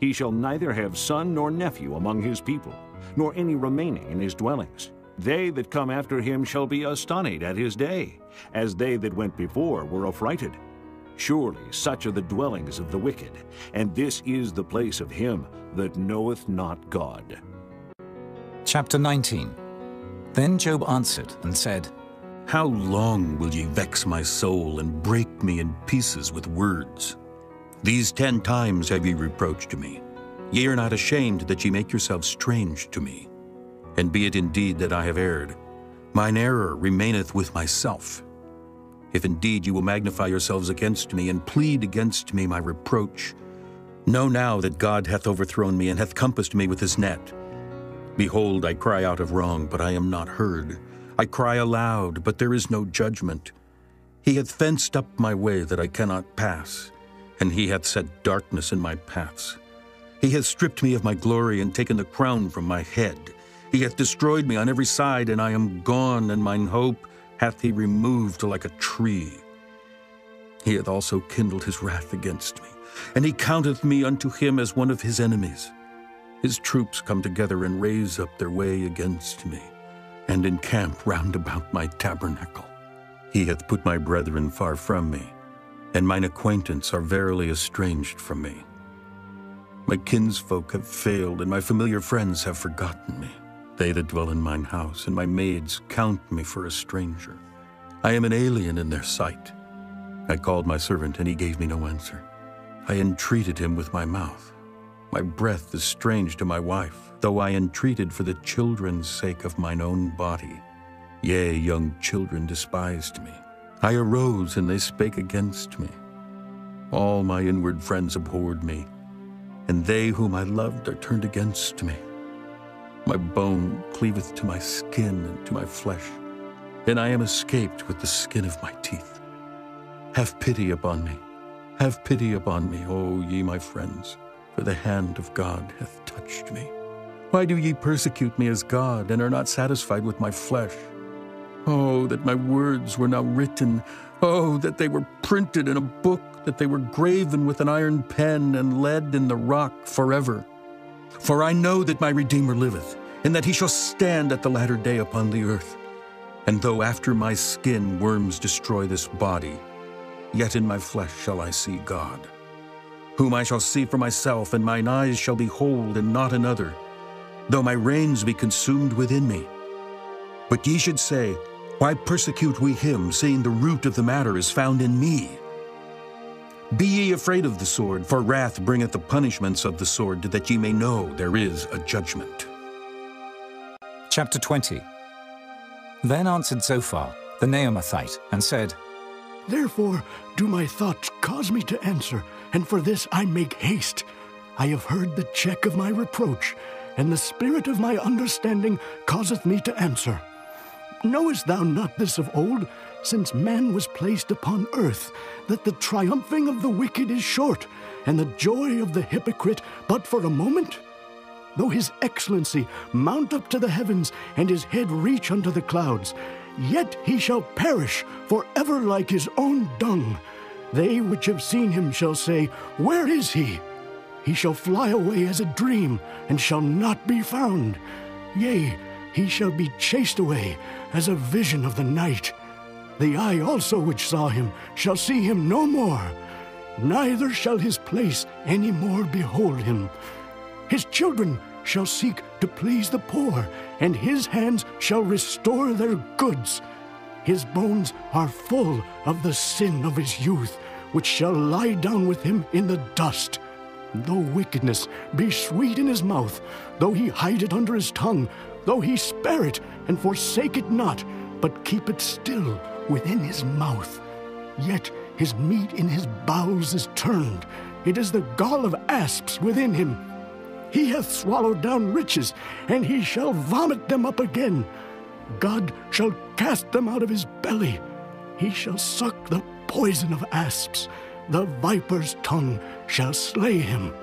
He shall neither have son nor nephew among his people, nor any remaining in his dwellings. They that come after him shall be astonished at his day, as they that went before were affrighted. Surely such are the dwellings of the wicked, and this is the place of him that knoweth not God. Chapter 19 Then Job answered and said, How long will ye vex my soul and break me in pieces with words? These ten times have ye reproached me. Ye are not ashamed that ye make yourselves strange to me. And be it indeed that I have erred, mine error remaineth with myself. If indeed you will magnify yourselves against me and plead against me my reproach, know now that God hath overthrown me and hath compassed me with his net. Behold, I cry out of wrong, but I am not heard. I cry aloud, but there is no judgment. He hath fenced up my way that I cannot pass, and he hath set darkness in my paths. He hath stripped me of my glory and taken the crown from my head. He hath destroyed me on every side, and I am gone, and mine hope hath he removed like a tree. He hath also kindled his wrath against me, and he counteth me unto him as one of his enemies. His troops come together and raise up their way against me, and encamp round about my tabernacle. He hath put my brethren far from me, and mine acquaintance are verily estranged from me. My kinsfolk have failed, and my familiar friends have forgotten me. They that dwell in mine house, and my maids count me for a stranger. I am an alien in their sight. I called my servant, and he gave me no answer. I entreated him with my mouth. My breath is strange to my wife, though I entreated for the children's sake of mine own body. Yea, young children despised me. I arose, and they spake against me. All my inward friends abhorred me and they whom I loved are turned against me. My bone cleaveth to my skin and to my flesh, and I am escaped with the skin of my teeth. Have pity upon me, have pity upon me, O ye my friends, for the hand of God hath touched me. Why do ye persecute me as God, and are not satisfied with my flesh? Oh, that my words were now written, oh, that they were printed in a book that they were graven with an iron pen and lead in the rock forever. For I know that my Redeemer liveth, and that he shall stand at the latter day upon the earth. And though after my skin worms destroy this body, yet in my flesh shall I see God, whom I shall see for myself, and mine eyes shall behold, and not another, though my reins be consumed within me. But ye should say, Why persecute we him, seeing the root of the matter is found in me? Be ye afraid of the sword, for wrath bringeth the punishments of the sword, that ye may know there is a judgment. Chapter 20 Then answered Zophar, the Naamathite, and said, Therefore do my thoughts cause me to answer, and for this I make haste. I have heard the check of my reproach, and the spirit of my understanding causeth me to answer. Knowest thou not this of old, since man was placed upon earth, that the triumphing of the wicked is short, and the joy of the hypocrite but for a moment? Though his excellency mount up to the heavens, and his head reach unto the clouds, yet he shall perish for ever like his own dung. They which have seen him shall say, Where is he? He shall fly away as a dream, and shall not be found. Yea, he shall be chased away as a vision of the night. The eye also which saw him shall see him no more, neither shall his place any more behold him. His children shall seek to please the poor, and his hands shall restore their goods. His bones are full of the sin of his youth, which shall lie down with him in the dust. Though wickedness be sweet in his mouth, though he hide it under his tongue, though he spare it and forsake it not, but keep it still within his mouth. Yet his meat in his bowels is turned. It is the gall of asps within him. He hath swallowed down riches, and he shall vomit them up again. God shall cast them out of his belly. He shall suck the poison of asps. The viper's tongue shall slay him.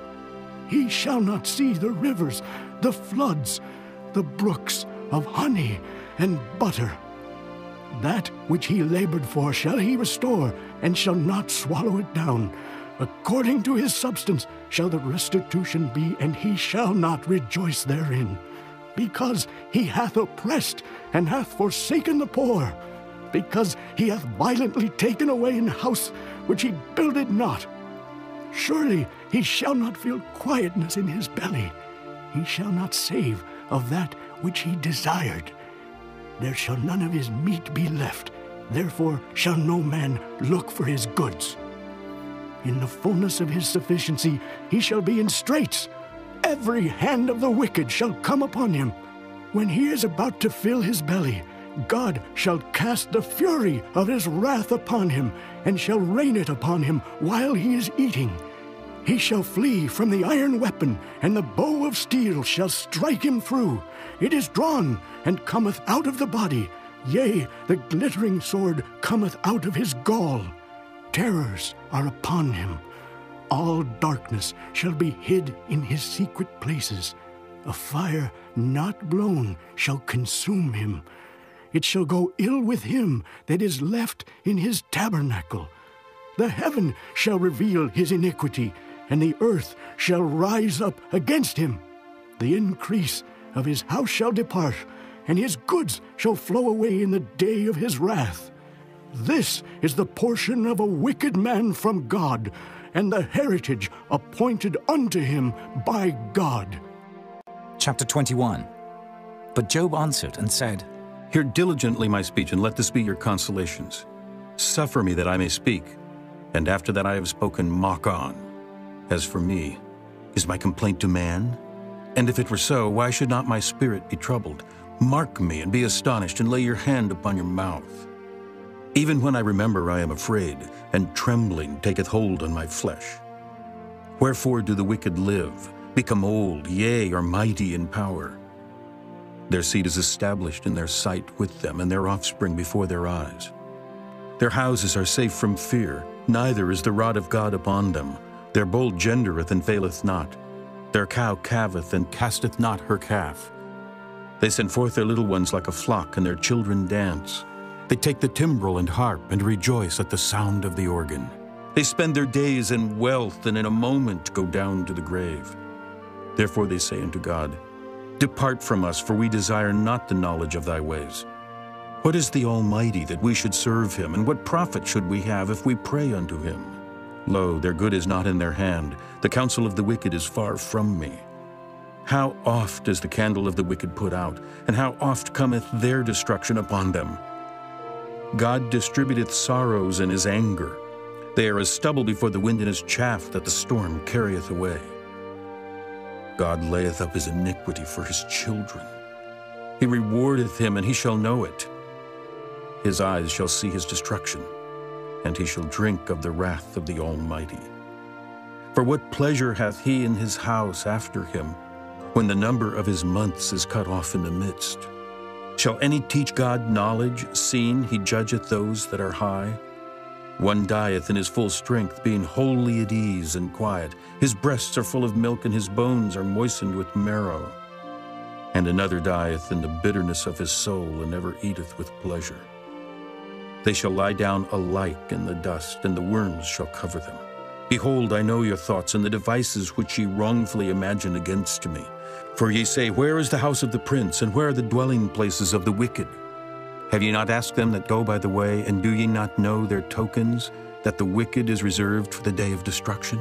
He shall not see the rivers, the floods, the brooks of honey and butter. That which he labored for shall he restore, and shall not swallow it down. According to his substance shall the restitution be, and he shall not rejoice therein. Because he hath oppressed, and hath forsaken the poor. Because he hath violently taken away an house which he builded not. Surely he shall not feel quietness in his belly. He shall not save of that which he desired there shall none of his meat be left. Therefore shall no man look for his goods. In the fullness of his sufficiency he shall be in straits. Every hand of the wicked shall come upon him. When he is about to fill his belly, God shall cast the fury of his wrath upon him, and shall rain it upon him while he is eating. He shall flee from the iron weapon, and the bow of steel shall strike him through. It is drawn, and cometh out of the body. Yea, the glittering sword cometh out of his gall. Terrors are upon him. all darkness shall be hid in his secret places. A fire not blown shall consume him. It shall go ill with him that is left in his tabernacle. The heaven shall reveal his iniquity, and the earth shall rise up against him. The increase of his house shall depart, and his goods shall flow away in the day of his wrath. This is the portion of a wicked man from God, and the heritage appointed unto him by God. Chapter 21 But Job answered and said, Hear diligently my speech, and let this be your consolations. Suffer me that I may speak, and after that I have spoken, mock on. As for me, is my complaint to man? And if it were so, why should not my spirit be troubled? Mark me and be astonished, and lay your hand upon your mouth. Even when I remember, I am afraid, and trembling taketh hold on my flesh. Wherefore do the wicked live, become old, yea, are mighty in power? Their seed is established in their sight with them, and their offspring before their eyes. Their houses are safe from fear, neither is the rod of God upon them. Their bull gendereth and faileth not. Their cow calveth and casteth not her calf. They send forth their little ones like a flock, and their children dance. They take the timbrel and harp, and rejoice at the sound of the organ. They spend their days in wealth, and in a moment go down to the grave. Therefore they say unto God, Depart from us, for we desire not the knowledge of thy ways. What is the Almighty that we should serve him, and what profit should we have if we pray unto him? Lo, their good is not in their hand, the counsel of the wicked is far from me. How oft is the candle of the wicked put out, and how oft cometh their destruction upon them? God distributeth sorrows in his anger. They are as stubble before the wind and as chaff that the storm carrieth away. God layeth up his iniquity for his children. He rewardeth him, and he shall know it. His eyes shall see his destruction, and he shall drink of the wrath of the Almighty. For what pleasure hath he in his house after him, when the number of his months is cut off in the midst? Shall any teach God knowledge, seeing he judgeth those that are high? One dieth in his full strength, being wholly at ease and quiet. His breasts are full of milk, and his bones are moistened with marrow. And another dieth in the bitterness of his soul, and never eateth with pleasure. They shall lie down alike in the dust, and the worms shall cover them. Behold, I know your thoughts, and the devices which ye wrongfully imagine against me. For ye say, Where is the house of the prince, and where are the dwelling places of the wicked? Have ye not asked them that go by the way, and do ye not know their tokens, that the wicked is reserved for the day of destruction?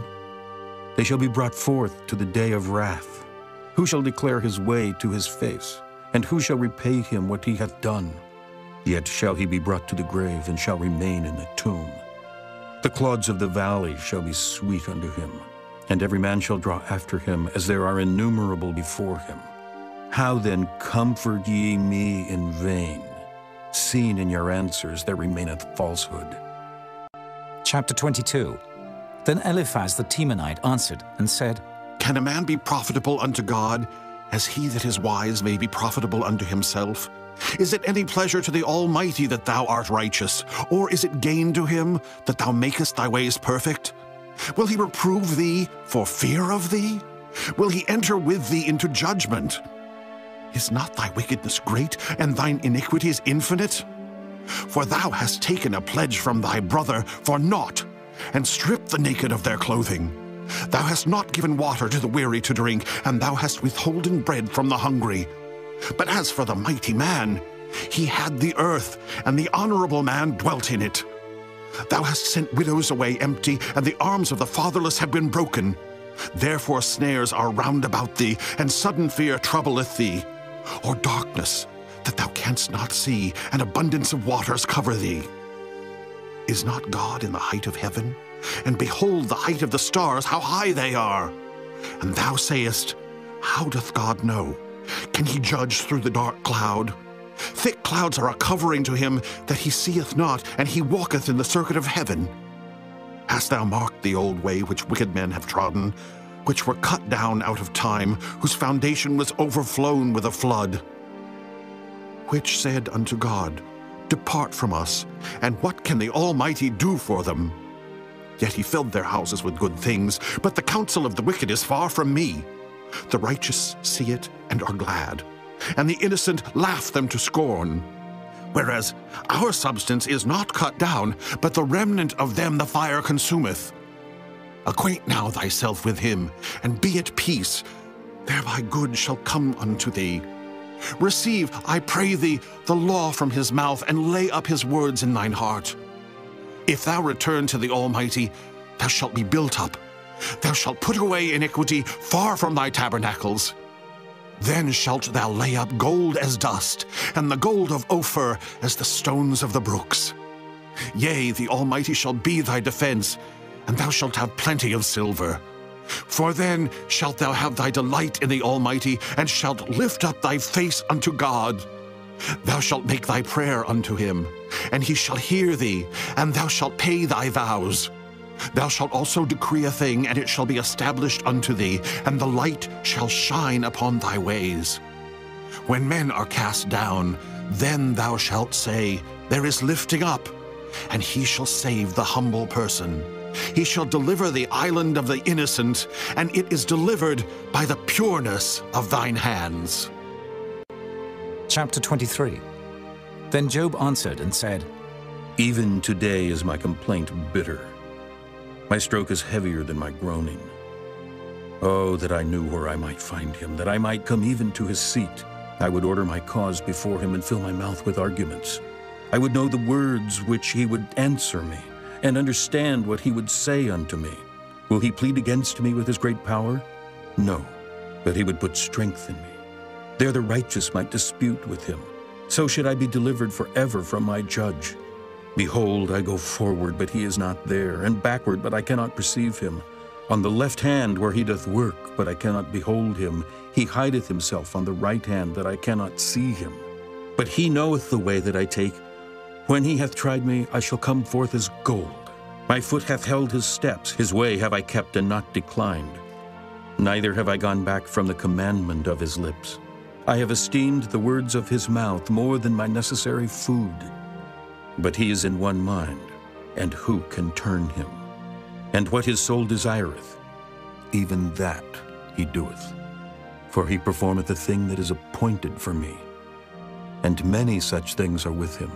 They shall be brought forth to the day of wrath. Who shall declare his way to his face? And who shall repay him what he hath done? Yet shall he be brought to the grave, and shall remain in the tomb. The clods of the valley shall be sweet unto him, and every man shall draw after him, as there are innumerable before him. How then comfort ye me in vain? Seeing in your answers there remaineth falsehood. Chapter 22 Then Eliphaz the Temanite answered and said, Can a man be profitable unto God, as he that is wise may be profitable unto himself? Is it any pleasure to the Almighty that thou art righteous, or is it gain to him that thou makest thy ways perfect? Will he reprove thee for fear of thee? Will he enter with thee into judgment? Is not thy wickedness great, and thine iniquities infinite? For thou hast taken a pledge from thy brother for naught, and stripped the naked of their clothing. Thou hast not given water to the weary to drink, and thou hast withholden bread from the hungry. But as for the mighty man, he had the earth, and the honorable man dwelt in it. Thou hast sent widows away empty, and the arms of the fatherless have been broken. Therefore snares are round about thee, and sudden fear troubleth thee. Or darkness, that thou canst not see, and abundance of waters cover thee. Is not God in the height of heaven? And behold the height of the stars, how high they are! And thou sayest, How doth God know? Can he judge through the dark cloud? Thick clouds are a covering to him that he seeth not, and he walketh in the circuit of heaven. Hast thou marked the old way which wicked men have trodden, which were cut down out of time, whose foundation was overflown with a flood? Which said unto God, Depart from us, and what can the Almighty do for them? Yet he filled their houses with good things, but the counsel of the wicked is far from me. The righteous see it and are glad, and the innocent laugh them to scorn. Whereas our substance is not cut down, but the remnant of them the fire consumeth. Acquaint now thyself with him, and be at peace, thereby good shall come unto thee. Receive, I pray thee, the law from his mouth, and lay up his words in thine heart. If thou return to the Almighty, thou shalt be built up. Thou shalt put away iniquity far from thy tabernacles. Then shalt thou lay up gold as dust, and the gold of Ophir as the stones of the brooks. Yea, the Almighty shall be thy defense, and thou shalt have plenty of silver. For then shalt thou have thy delight in the Almighty, and shalt lift up thy face unto God. Thou shalt make thy prayer unto him, and he shall hear thee, and thou shalt pay thy vows. Thou shalt also decree a thing, and it shall be established unto thee, and the light shall shine upon thy ways. When men are cast down, then thou shalt say, There is lifting up, and he shall save the humble person. He shall deliver the island of the innocent, and it is delivered by the pureness of thine hands. Chapter 23 Then Job answered and said, Even today is my complaint bitter. My stroke is heavier than my groaning. Oh, that I knew where I might find him, that I might come even to his seat. I would order my cause before him and fill my mouth with arguments. I would know the words which he would answer me, and understand what he would say unto me. Will he plead against me with his great power? No, but he would put strength in me. There the righteous might dispute with him. So should I be delivered forever from my judge. Behold, I go forward, but he is not there, and backward, but I cannot perceive him. On the left hand where he doth work, but I cannot behold him. He hideth himself on the right hand, that I cannot see him. But he knoweth the way that I take. When he hath tried me, I shall come forth as gold. My foot hath held his steps, his way have I kept and not declined. Neither have I gone back from the commandment of his lips. I have esteemed the words of his mouth more than my necessary food. But he is in one mind, and who can turn him? And what his soul desireth, even that he doeth. For he performeth the thing that is appointed for me. And many such things are with him.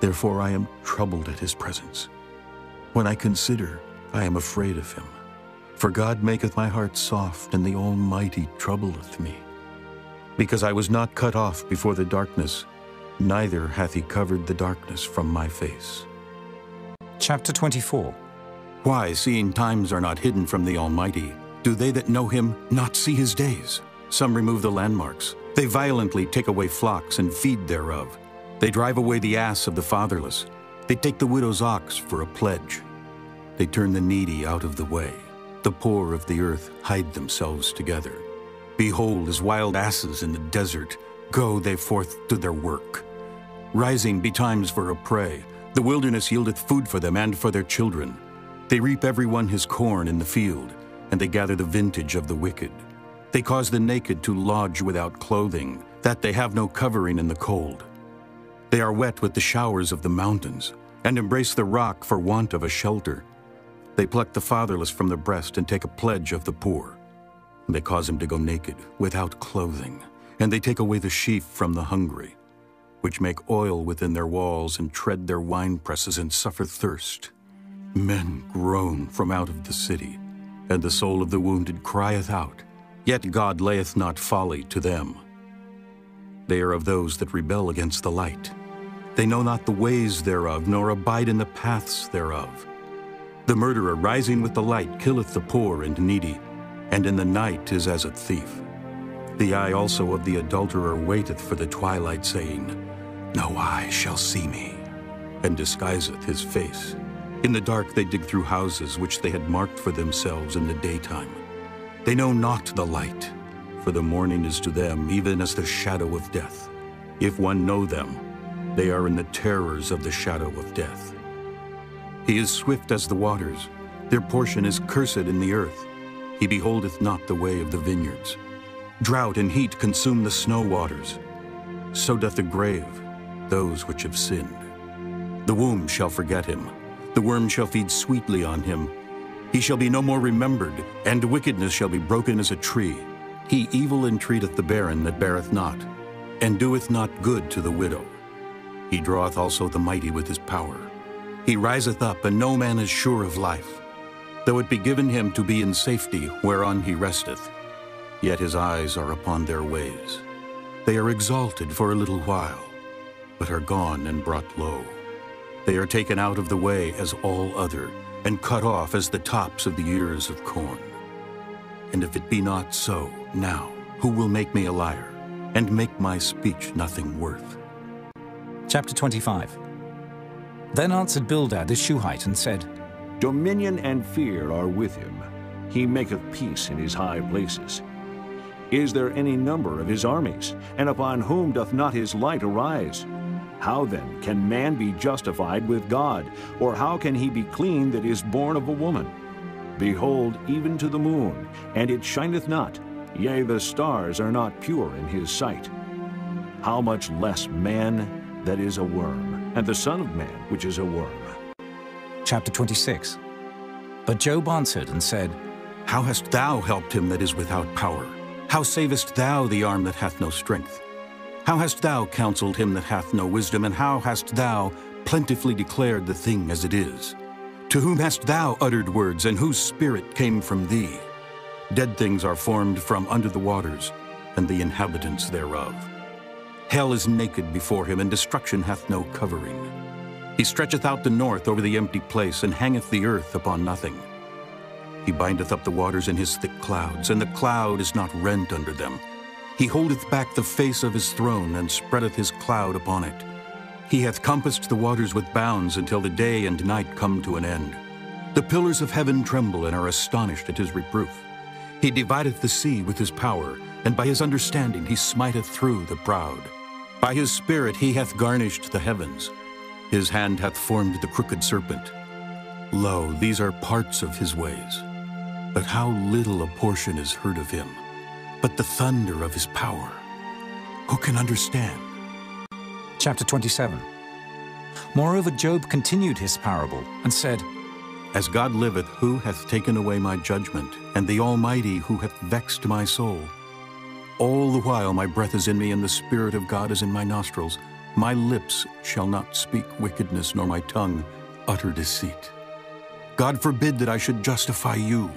Therefore I am troubled at his presence. When I consider, I am afraid of him. For God maketh my heart soft, and the Almighty troubleth me. Because I was not cut off before the darkness, neither hath he covered the darkness from my face. Chapter 24 Why, seeing times are not hidden from the Almighty, do they that know him not see his days? Some remove the landmarks. They violently take away flocks and feed thereof. They drive away the ass of the fatherless. They take the widow's ox for a pledge. They turn the needy out of the way. The poor of the earth hide themselves together. Behold, as wild asses in the desert, go they forth to their work. Rising betimes for a prey, the wilderness yieldeth food for them and for their children. They reap every one his corn in the field, and they gather the vintage of the wicked. They cause the naked to lodge without clothing, that they have no covering in the cold. They are wet with the showers of the mountains, and embrace the rock for want of a shelter. They pluck the fatherless from the breast and take a pledge of the poor. They cause him to go naked, without clothing, and they take away the sheaf from the hungry, which make oil within their walls and tread their winepresses and suffer thirst. Men groan from out of the city, and the soul of the wounded crieth out, yet God layeth not folly to them. They are of those that rebel against the light. They know not the ways thereof, nor abide in the paths thereof. The murderer rising with the light killeth the poor and needy, and in the night is as a thief. The eye also of the adulterer waiteth for the twilight, saying, No eye shall see me, and disguiseth his face. In the dark they dig through houses which they had marked for themselves in the daytime. They know not the light, for the morning is to them even as the shadow of death. If one know them, they are in the terrors of the shadow of death. He is swift as the waters, their portion is cursed in the earth. He beholdeth not the way of the vineyards. Drought and heat consume the snow waters. So doth the grave those which have sinned. The womb shall forget him. The worm shall feed sweetly on him. He shall be no more remembered, and wickedness shall be broken as a tree. He evil entreateth the barren that beareth not, and doeth not good to the widow. He draweth also the mighty with his power. He riseth up, and no man is sure of life. Though it be given him to be in safety, whereon he resteth, yet his eyes are upon their ways. They are exalted for a little while, but are gone and brought low. They are taken out of the way as all other, and cut off as the tops of the ears of corn. And if it be not so, now, who will make me a liar, and make my speech nothing worth? Chapter 25 Then answered Bildad the Shuhite and said, Dominion and fear are with him. He maketh peace in his high places. Is there any number of his armies? And upon whom doth not his light arise? How then can man be justified with God? Or how can he be clean that is born of a woman? Behold, even to the moon, and it shineth not, yea, the stars are not pure in his sight. How much less man that is a worm, and the Son of Man which is a worm? Chapter 26 But Job answered and said, How hast thou helped him that is without power? How savest thou the arm that hath no strength? How hast thou counseled him that hath no wisdom, and how hast thou plentifully declared the thing as it is? To whom hast thou uttered words, and whose spirit came from thee? Dead things are formed from under the waters, and the inhabitants thereof. Hell is naked before him, and destruction hath no covering. He stretcheth out the north over the empty place, and hangeth the earth upon nothing. He bindeth up the waters in his thick clouds, and the cloud is not rent under them. He holdeth back the face of his throne, and spreadeth his cloud upon it. He hath compassed the waters with bounds until the day and night come to an end. The pillars of heaven tremble and are astonished at his reproof. He divideth the sea with his power, and by his understanding he smiteth through the proud. By his spirit he hath garnished the heavens. His hand hath formed the crooked serpent. Lo, these are parts of his ways. But how little a portion is heard of him. But the thunder of his power, who can understand? Chapter 27 Moreover, Job continued his parable and said, As God liveth, who hath taken away my judgment, and the Almighty who hath vexed my soul? All the while my breath is in me, and the Spirit of God is in my nostrils. My lips shall not speak wickedness, nor my tongue utter deceit. God forbid that I should justify you.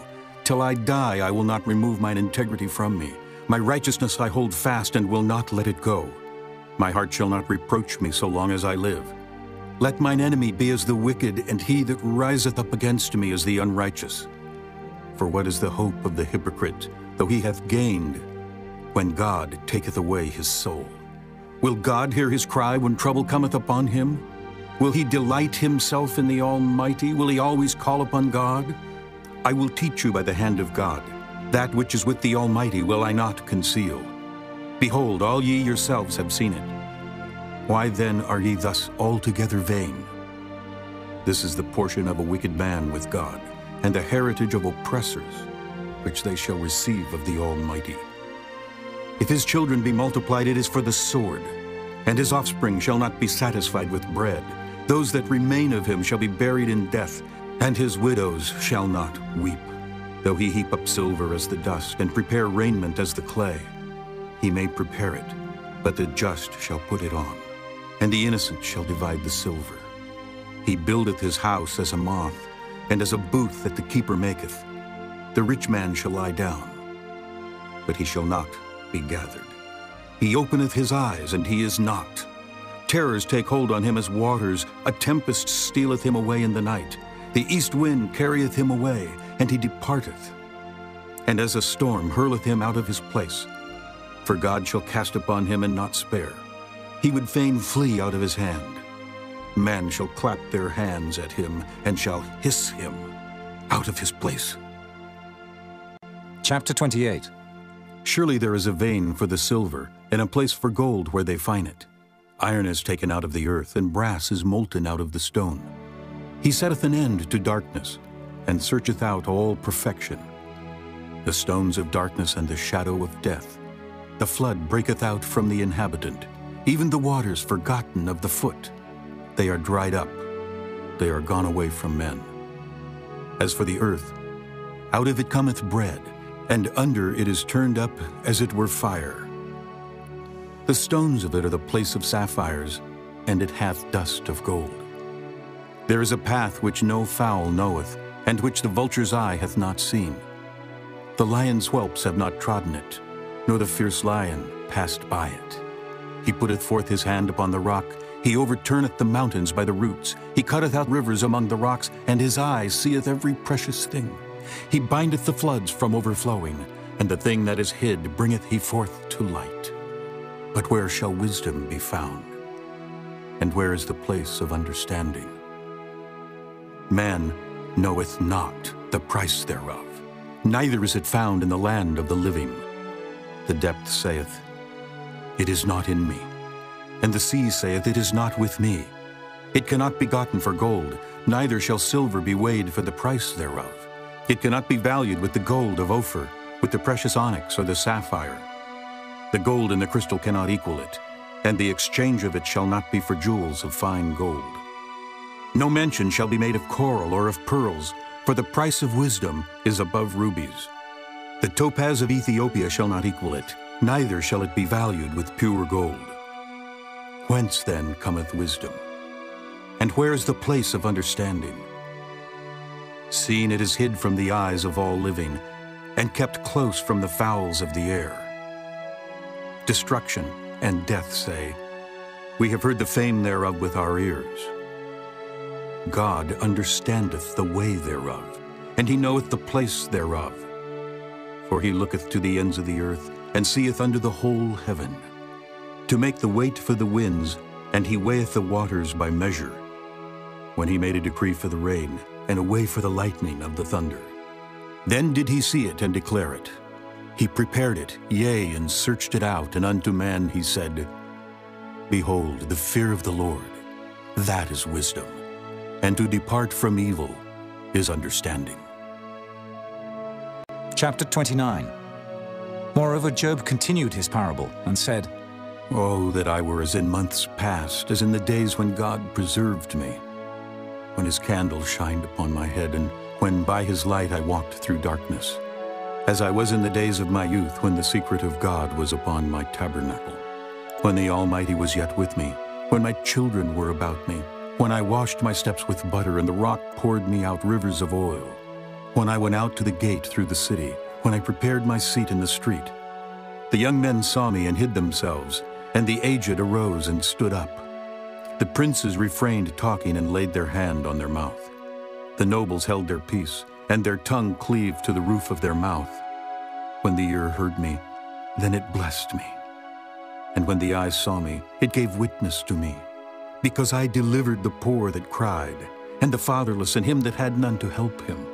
Till I die, I will not remove mine integrity from me. My righteousness I hold fast and will not let it go. My heart shall not reproach me so long as I live. Let mine enemy be as the wicked, and he that riseth up against me as the unrighteous. For what is the hope of the hypocrite, though he hath gained, when God taketh away his soul? Will God hear his cry when trouble cometh upon him? Will he delight himself in the Almighty? Will he always call upon God? I will teach you by the hand of God. That which is with the Almighty will I not conceal. Behold, all ye yourselves have seen it. Why then are ye thus altogether vain? This is the portion of a wicked man with God, and the heritage of oppressors, which they shall receive of the Almighty. If his children be multiplied, it is for the sword, and his offspring shall not be satisfied with bread. Those that remain of him shall be buried in death, and his widows shall not weep. Though he heap up silver as the dust, and prepare raiment as the clay, he may prepare it, but the just shall put it on, and the innocent shall divide the silver. He buildeth his house as a moth, and as a booth that the keeper maketh. The rich man shall lie down, but he shall not be gathered. He openeth his eyes, and he is not. Terrors take hold on him as waters, a tempest stealeth him away in the night. The east wind carrieth him away, and he departeth. And as a storm hurleth him out of his place. For God shall cast upon him and not spare. He would fain flee out of his hand. Men shall clap their hands at him, and shall hiss him out of his place. Chapter 28 Surely there is a vein for the silver, and a place for gold where they find it. Iron is taken out of the earth, and brass is molten out of the stone. He setteth an end to darkness, and searcheth out all perfection. The stones of darkness and the shadow of death. The flood breaketh out from the inhabitant, even the waters forgotten of the foot. They are dried up. they are gone away from men. As for the earth, out of it cometh bread, and under it is turned up as it were fire. The stones of it are the place of sapphires, and it hath dust of gold. There is a path which no fowl knoweth, and which the vulture's eye hath not seen. The lion's whelps have not trodden it, nor the fierce lion passed by it. He putteth forth his hand upon the rock, he overturneth the mountains by the roots. He cutteth out rivers among the rocks, and his eye seeth every precious thing. He bindeth the floods from overflowing, and the thing that is hid bringeth he forth to light. But where shall wisdom be found? And where is the place of understanding? Man knoweth not the price thereof, neither is it found in the land of the living. The depth saith, It is not in me and the sea saith, It is not with me. It cannot be gotten for gold, neither shall silver be weighed for the price thereof. It cannot be valued with the gold of Ophir, with the precious onyx or the sapphire. The gold and the crystal cannot equal it, and the exchange of it shall not be for jewels of fine gold. No mention shall be made of coral or of pearls, for the price of wisdom is above rubies. The topaz of Ethiopia shall not equal it, neither shall it be valued with pure gold. Whence then cometh wisdom? And where is the place of understanding? Seeing it is hid from the eyes of all living, and kept close from the fowls of the air. Destruction and death say, We have heard the fame thereof with our ears. God understandeth the way thereof, and he knoweth the place thereof. For he looketh to the ends of the earth, and seeth under the whole heaven to make the weight for the winds, and he weigheth the waters by measure, when he made a decree for the rain, and a way for the lightning of the thunder. Then did he see it and declare it. He prepared it, yea, and searched it out, and unto man he said, Behold, the fear of the Lord, that is wisdom, and to depart from evil is understanding. Chapter 29 Moreover, Job continued his parable and said, Oh, that I were as in months past, as in the days when God preserved me, when his candle shined upon my head, and when by his light I walked through darkness, as I was in the days of my youth, when the secret of God was upon my tabernacle, when the Almighty was yet with me, when my children were about me, when I washed my steps with butter, and the rock poured me out rivers of oil, when I went out to the gate through the city, when I prepared my seat in the street. The young men saw me and hid themselves, and the aged arose and stood up. The princes refrained talking and laid their hand on their mouth. The nobles held their peace, and their tongue cleaved to the roof of their mouth. When the ear heard me, then it blessed me. And when the eye saw me, it gave witness to me. Because I delivered the poor that cried, and the fatherless, and him that had none to help him.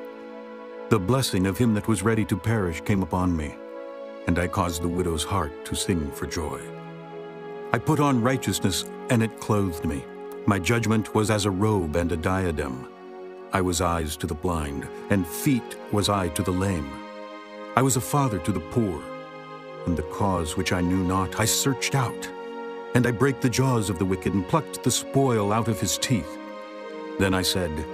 The blessing of him that was ready to perish came upon me, and I caused the widow's heart to sing for joy. I put on righteousness, and it clothed me. My judgment was as a robe and a diadem. I was eyes to the blind, and feet was I to the lame. I was a father to the poor, and the cause which I knew not I searched out. And I brake the jaws of the wicked, and plucked the spoil out of his teeth. Then I said,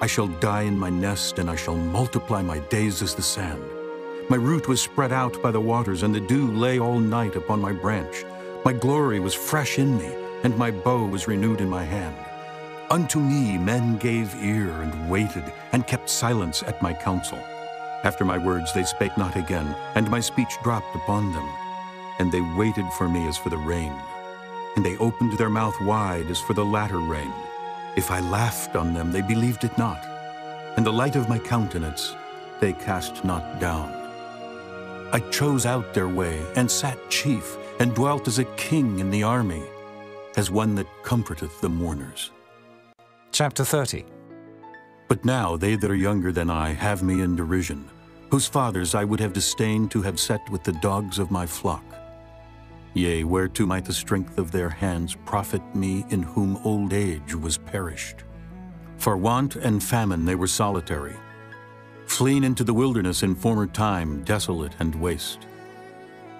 I shall die in my nest, and I shall multiply my days as the sand. My root was spread out by the waters, and the dew lay all night upon my branch. My glory was fresh in me, and my bow was renewed in my hand. Unto me men gave ear and waited, and kept silence at my counsel. After my words they spake not again, and my speech dropped upon them. And they waited for me as for the rain. And they opened their mouth wide as for the latter rain. If I laughed on them, they believed it not. And the light of my countenance they cast not down. I chose out their way, and sat chief, and dwelt as a king in the army, as one that comforteth the mourners. Chapter 30 But now they that are younger than I have me in derision, whose fathers I would have disdained to have set with the dogs of my flock. Yea, whereto might the strength of their hands profit me in whom old age was perished? For want and famine they were solitary, fleeing into the wilderness in former time, desolate and waste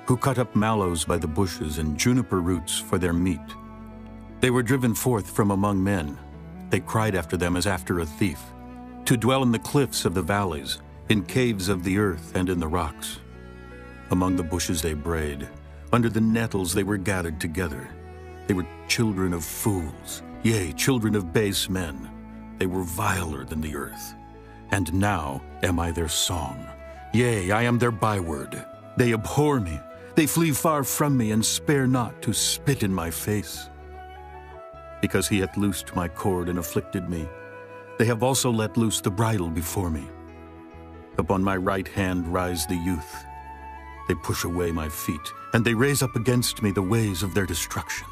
who cut up mallows by the bushes and juniper roots for their meat. They were driven forth from among men. They cried after them as after a thief, to dwell in the cliffs of the valleys, in caves of the earth and in the rocks. Among the bushes they brayed, under the nettles they were gathered together. They were children of fools, yea, children of base men. They were viler than the earth. And now am I their song. Yea, I am their byword. They abhor me. They flee far from me, and spare not to spit in my face. Because he hath loosed my cord and afflicted me, they have also let loose the bridle before me. Upon my right hand rise the youth. They push away my feet, and they raise up against me the ways of their destruction.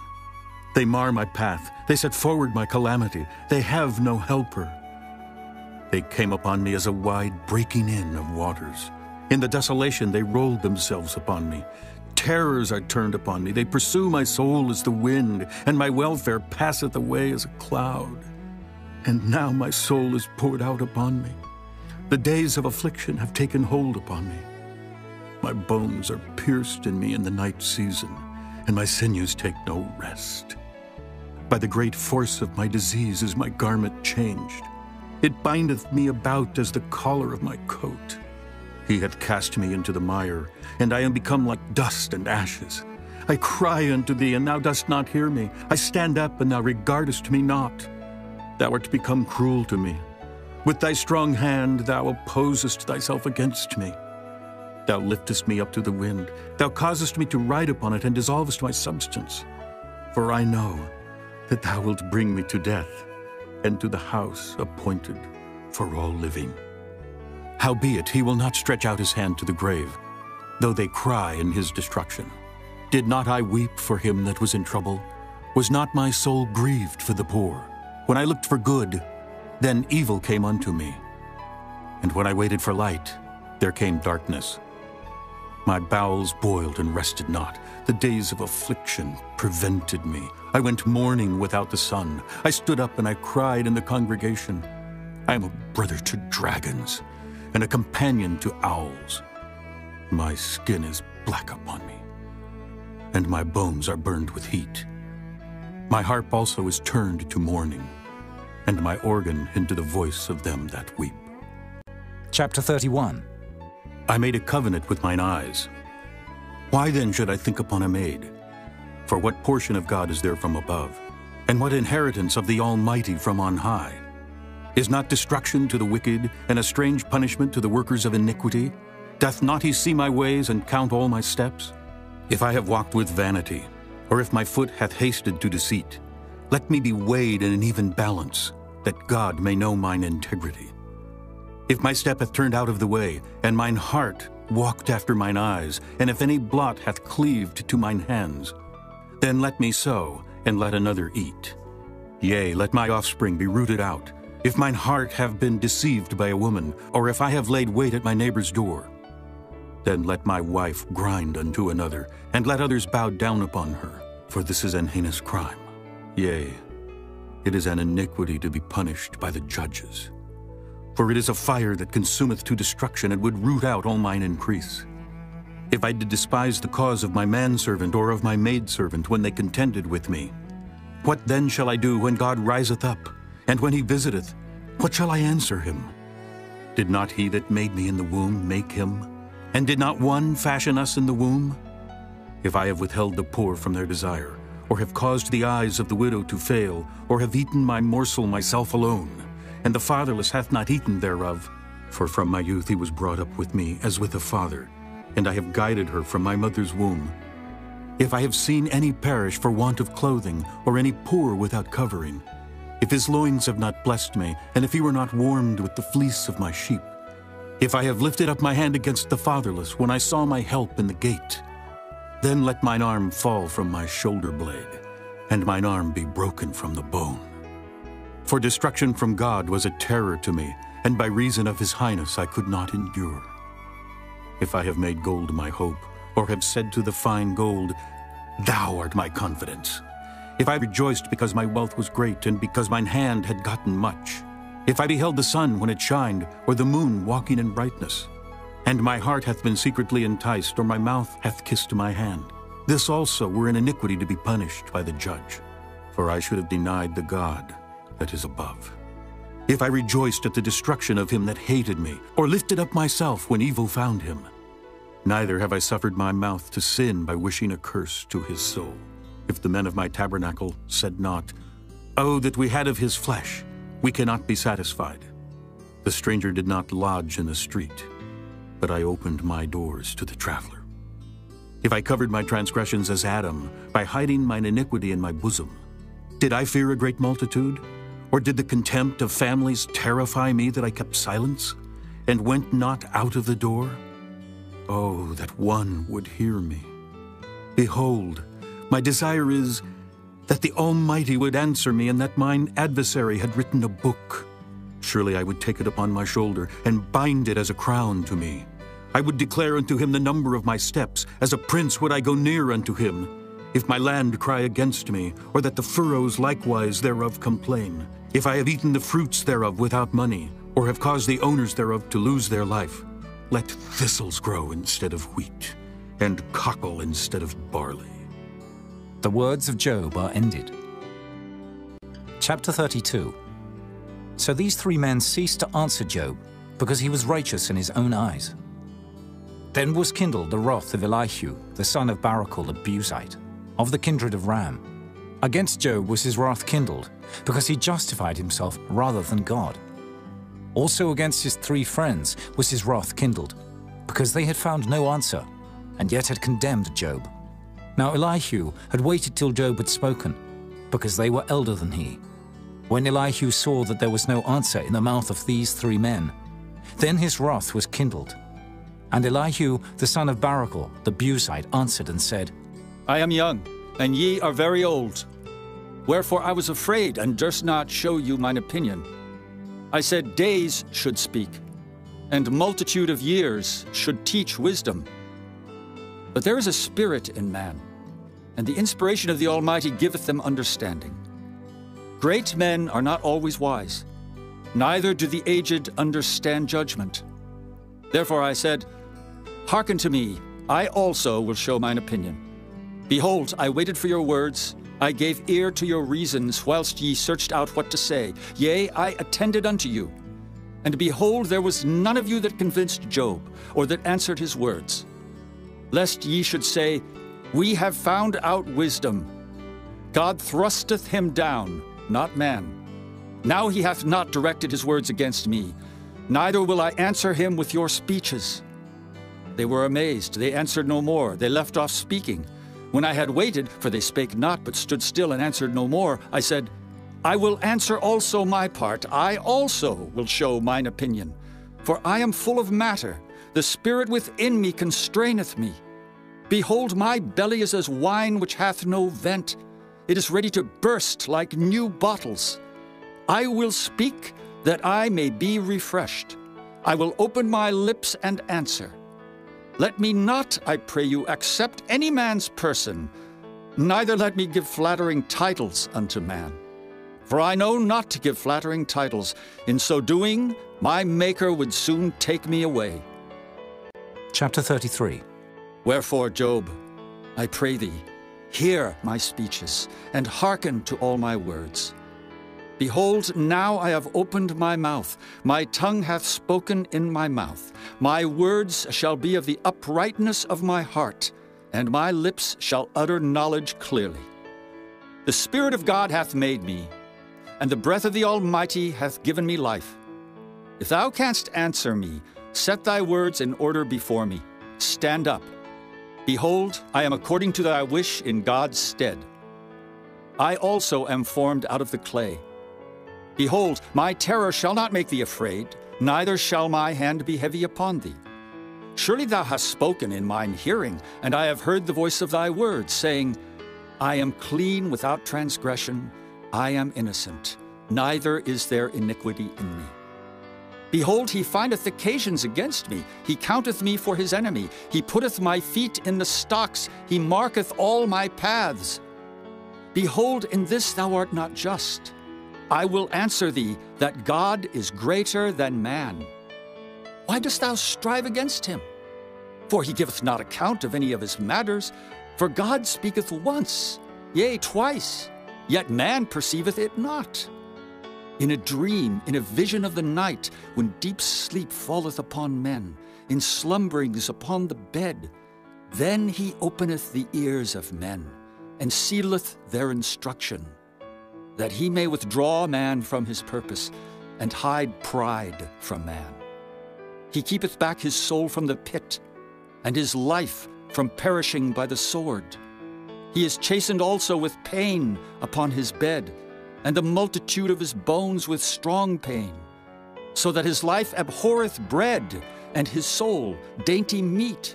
They mar my path, they set forward my calamity, they have no helper. They came upon me as a wide breaking in of waters. In the desolation they rolled themselves upon me. Terrors are turned upon me, they pursue my soul as the wind, and my welfare passeth away as a cloud. And now my soul is poured out upon me. The days of affliction have taken hold upon me. My bones are pierced in me in the night season, and my sinews take no rest. By the great force of my disease is my garment changed. It bindeth me about as the collar of my coat. He hath cast me into the mire, and I am become like dust and ashes. I cry unto thee, and thou dost not hear me. I stand up, and thou regardest me not. Thou art become cruel to me. With thy strong hand thou opposest thyself against me. Thou liftest me up to the wind. Thou causest me to ride upon it, and dissolvest my substance. For I know that thou wilt bring me to death, and to the house appointed for all living. Howbeit he will not stretch out his hand to the grave, though they cry in his destruction. Did not I weep for him that was in trouble? Was not my soul grieved for the poor? When I looked for good, then evil came unto me. And when I waited for light, there came darkness. My bowels boiled and rested not. The days of affliction prevented me. I went mourning without the sun. I stood up and I cried in the congregation. I am a brother to dragons and a companion to owls. My skin is black upon me, and my bones are burned with heat. My harp also is turned to mourning, and my organ into the voice of them that weep. Chapter 31 I made a covenant with mine eyes. Why then should I think upon a maid? For what portion of God is there from above? And what inheritance of the Almighty from on high? Is not destruction to the wicked, and a strange punishment to the workers of iniquity? Doth not he see my ways and count all my steps? If I have walked with vanity, or if my foot hath hasted to deceit, let me be weighed in an even balance, that God may know mine integrity. If my step hath turned out of the way, and mine heart walked after mine eyes, and if any blot hath cleaved to mine hands, then let me sow, and let another eat. Yea, let my offspring be rooted out, if mine heart have been deceived by a woman, or if I have laid wait at my neighbor's door. Then let my wife grind unto another, and let others bow down upon her, for this is an heinous crime. Yea, it is an iniquity to be punished by the judges. For it is a fire that consumeth to destruction, and would root out all mine increase. If I did despise the cause of my manservant or of my maidservant when they contended with me, what then shall I do when God riseth up? And when he visiteth, what shall I answer him? Did not he that made me in the womb make him? And did not one fashion us in the womb? If I have withheld the poor from their desire, or have caused the eyes of the widow to fail, or have eaten my morsel myself alone, and the fatherless hath not eaten thereof, for from my youth he was brought up with me as with a father, and I have guided her from my mother's womb. If I have seen any perish for want of clothing, or any poor without covering, if his loins have not blessed me, and if he were not warmed with the fleece of my sheep, if I have lifted up my hand against the fatherless when I saw my help in the gate, then let mine arm fall from my shoulder blade, and mine arm be broken from the bone. For destruction from God was a terror to me, and by reason of his highness I could not endure. If I have made gold my hope, or have said to the fine gold, Thou art my confidence, if I rejoiced because my wealth was great, and because mine hand had gotten much, if I beheld the sun when it shined, or the moon walking in brightness, and my heart hath been secretly enticed, or my mouth hath kissed my hand, this also were an iniquity to be punished by the judge. For I should have denied the God that is above. If I rejoiced at the destruction of him that hated me, or lifted up myself when evil found him, neither have I suffered my mouth to sin by wishing a curse to his soul. If the men of my tabernacle said not, Oh, that we had of his flesh, we cannot be satisfied. The stranger did not lodge in the street, but I opened my doors to the traveler. If I covered my transgressions as Adam, by hiding mine iniquity in my bosom, did I fear a great multitude? Or did the contempt of families terrify me that I kept silence and went not out of the door? Oh, that one would hear me. Behold, my desire is that the Almighty would answer me and that mine adversary had written a book. Surely I would take it upon my shoulder and bind it as a crown to me. I would declare unto him the number of my steps. As a prince would I go near unto him. If my land cry against me, or that the furrows likewise thereof complain, if I have eaten the fruits thereof without money, or have caused the owners thereof to lose their life, let thistles grow instead of wheat, and cockle instead of barley. The words of Job are ended. Chapter 32 So these three men ceased to answer Job, because he was righteous in his own eyes. Then was kindled the wrath of Elihu, the son of Barachel the Buzite, of the kindred of Ram. Against Job was his wrath kindled, because he justified himself rather than God. Also against his three friends was his wrath kindled, because they had found no answer, and yet had condemned Job. Now Elihu had waited till Job had spoken, because they were elder than he. When Elihu saw that there was no answer in the mouth of these three men, then his wrath was kindled. And Elihu, the son of Barachel, the Buzite, answered and said, I am young, and ye are very old. Wherefore I was afraid, and durst not show you mine opinion. I said, Days should speak, and multitude of years should teach wisdom. But there is a spirit in man, and the inspiration of the Almighty giveth them understanding. Great men are not always wise, neither do the aged understand judgment. Therefore I said, Hearken to me, I also will show mine opinion. Behold, I waited for your words, I gave ear to your reasons, whilst ye searched out what to say. Yea, I attended unto you. And behold, there was none of you that convinced Job, or that answered his words. Lest ye should say, We have found out wisdom. God thrusteth him down, not man. Now he hath not directed his words against me, neither will I answer him with your speeches. They were amazed, they answered no more, they left off speaking. When I had waited, for they spake not, but stood still and answered no more, I said, I will answer also my part. I also will show mine opinion. For I am full of matter. The spirit within me constraineth me. Behold, my belly is as wine which hath no vent. It is ready to burst like new bottles. I will speak that I may be refreshed. I will open my lips and answer. Let me not, I pray you, accept any man's person, neither let me give flattering titles unto man. For I know not to give flattering titles. In so doing, my Maker would soon take me away. Chapter 33 Wherefore, Job, I pray thee, hear my speeches, and hearken to all my words. Behold, now I have opened my mouth, my tongue hath spoken in my mouth. My words shall be of the uprightness of my heart, and my lips shall utter knowledge clearly. The Spirit of God hath made me, and the breath of the Almighty hath given me life. If thou canst answer me, set thy words in order before me. Stand up. Behold, I am according to thy wish in God's stead. I also am formed out of the clay. Behold, my terror shall not make thee afraid, neither shall my hand be heavy upon thee. Surely thou hast spoken in mine hearing, and I have heard the voice of thy words, saying, I am clean without transgression, I am innocent, neither is there iniquity in me. Behold, he findeth occasions against me, he counteth me for his enemy, he putteth my feet in the stocks, he marketh all my paths. Behold, in this thou art not just. I will answer thee that God is greater than man. Why dost thou strive against him? For he giveth not account of any of his matters. For God speaketh once, yea, twice, yet man perceiveth it not. In a dream, in a vision of the night, when deep sleep falleth upon men, in slumberings upon the bed, then he openeth the ears of men, and sealeth their instruction, that he may withdraw man from his purpose, and hide pride from man. He keepeth back his soul from the pit, and his life from perishing by the sword. He is chastened also with pain upon his bed, and the multitude of his bones with strong pain, so that his life abhorreth bread, and his soul dainty meat.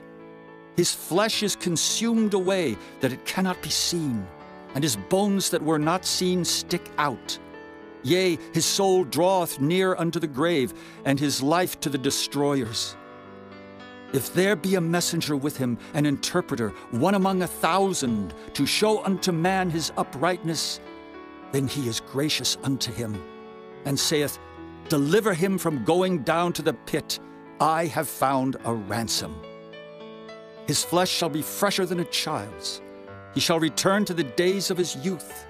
His flesh is consumed away, that it cannot be seen, and his bones that were not seen stick out. Yea, his soul draweth near unto the grave, and his life to the destroyers. If there be a messenger with him, an interpreter, one among a thousand, to show unto man his uprightness, then he is gracious unto him, and saith, Deliver him from going down to the pit. I have found a ransom. His flesh shall be fresher than a child's. He shall return to the days of his youth.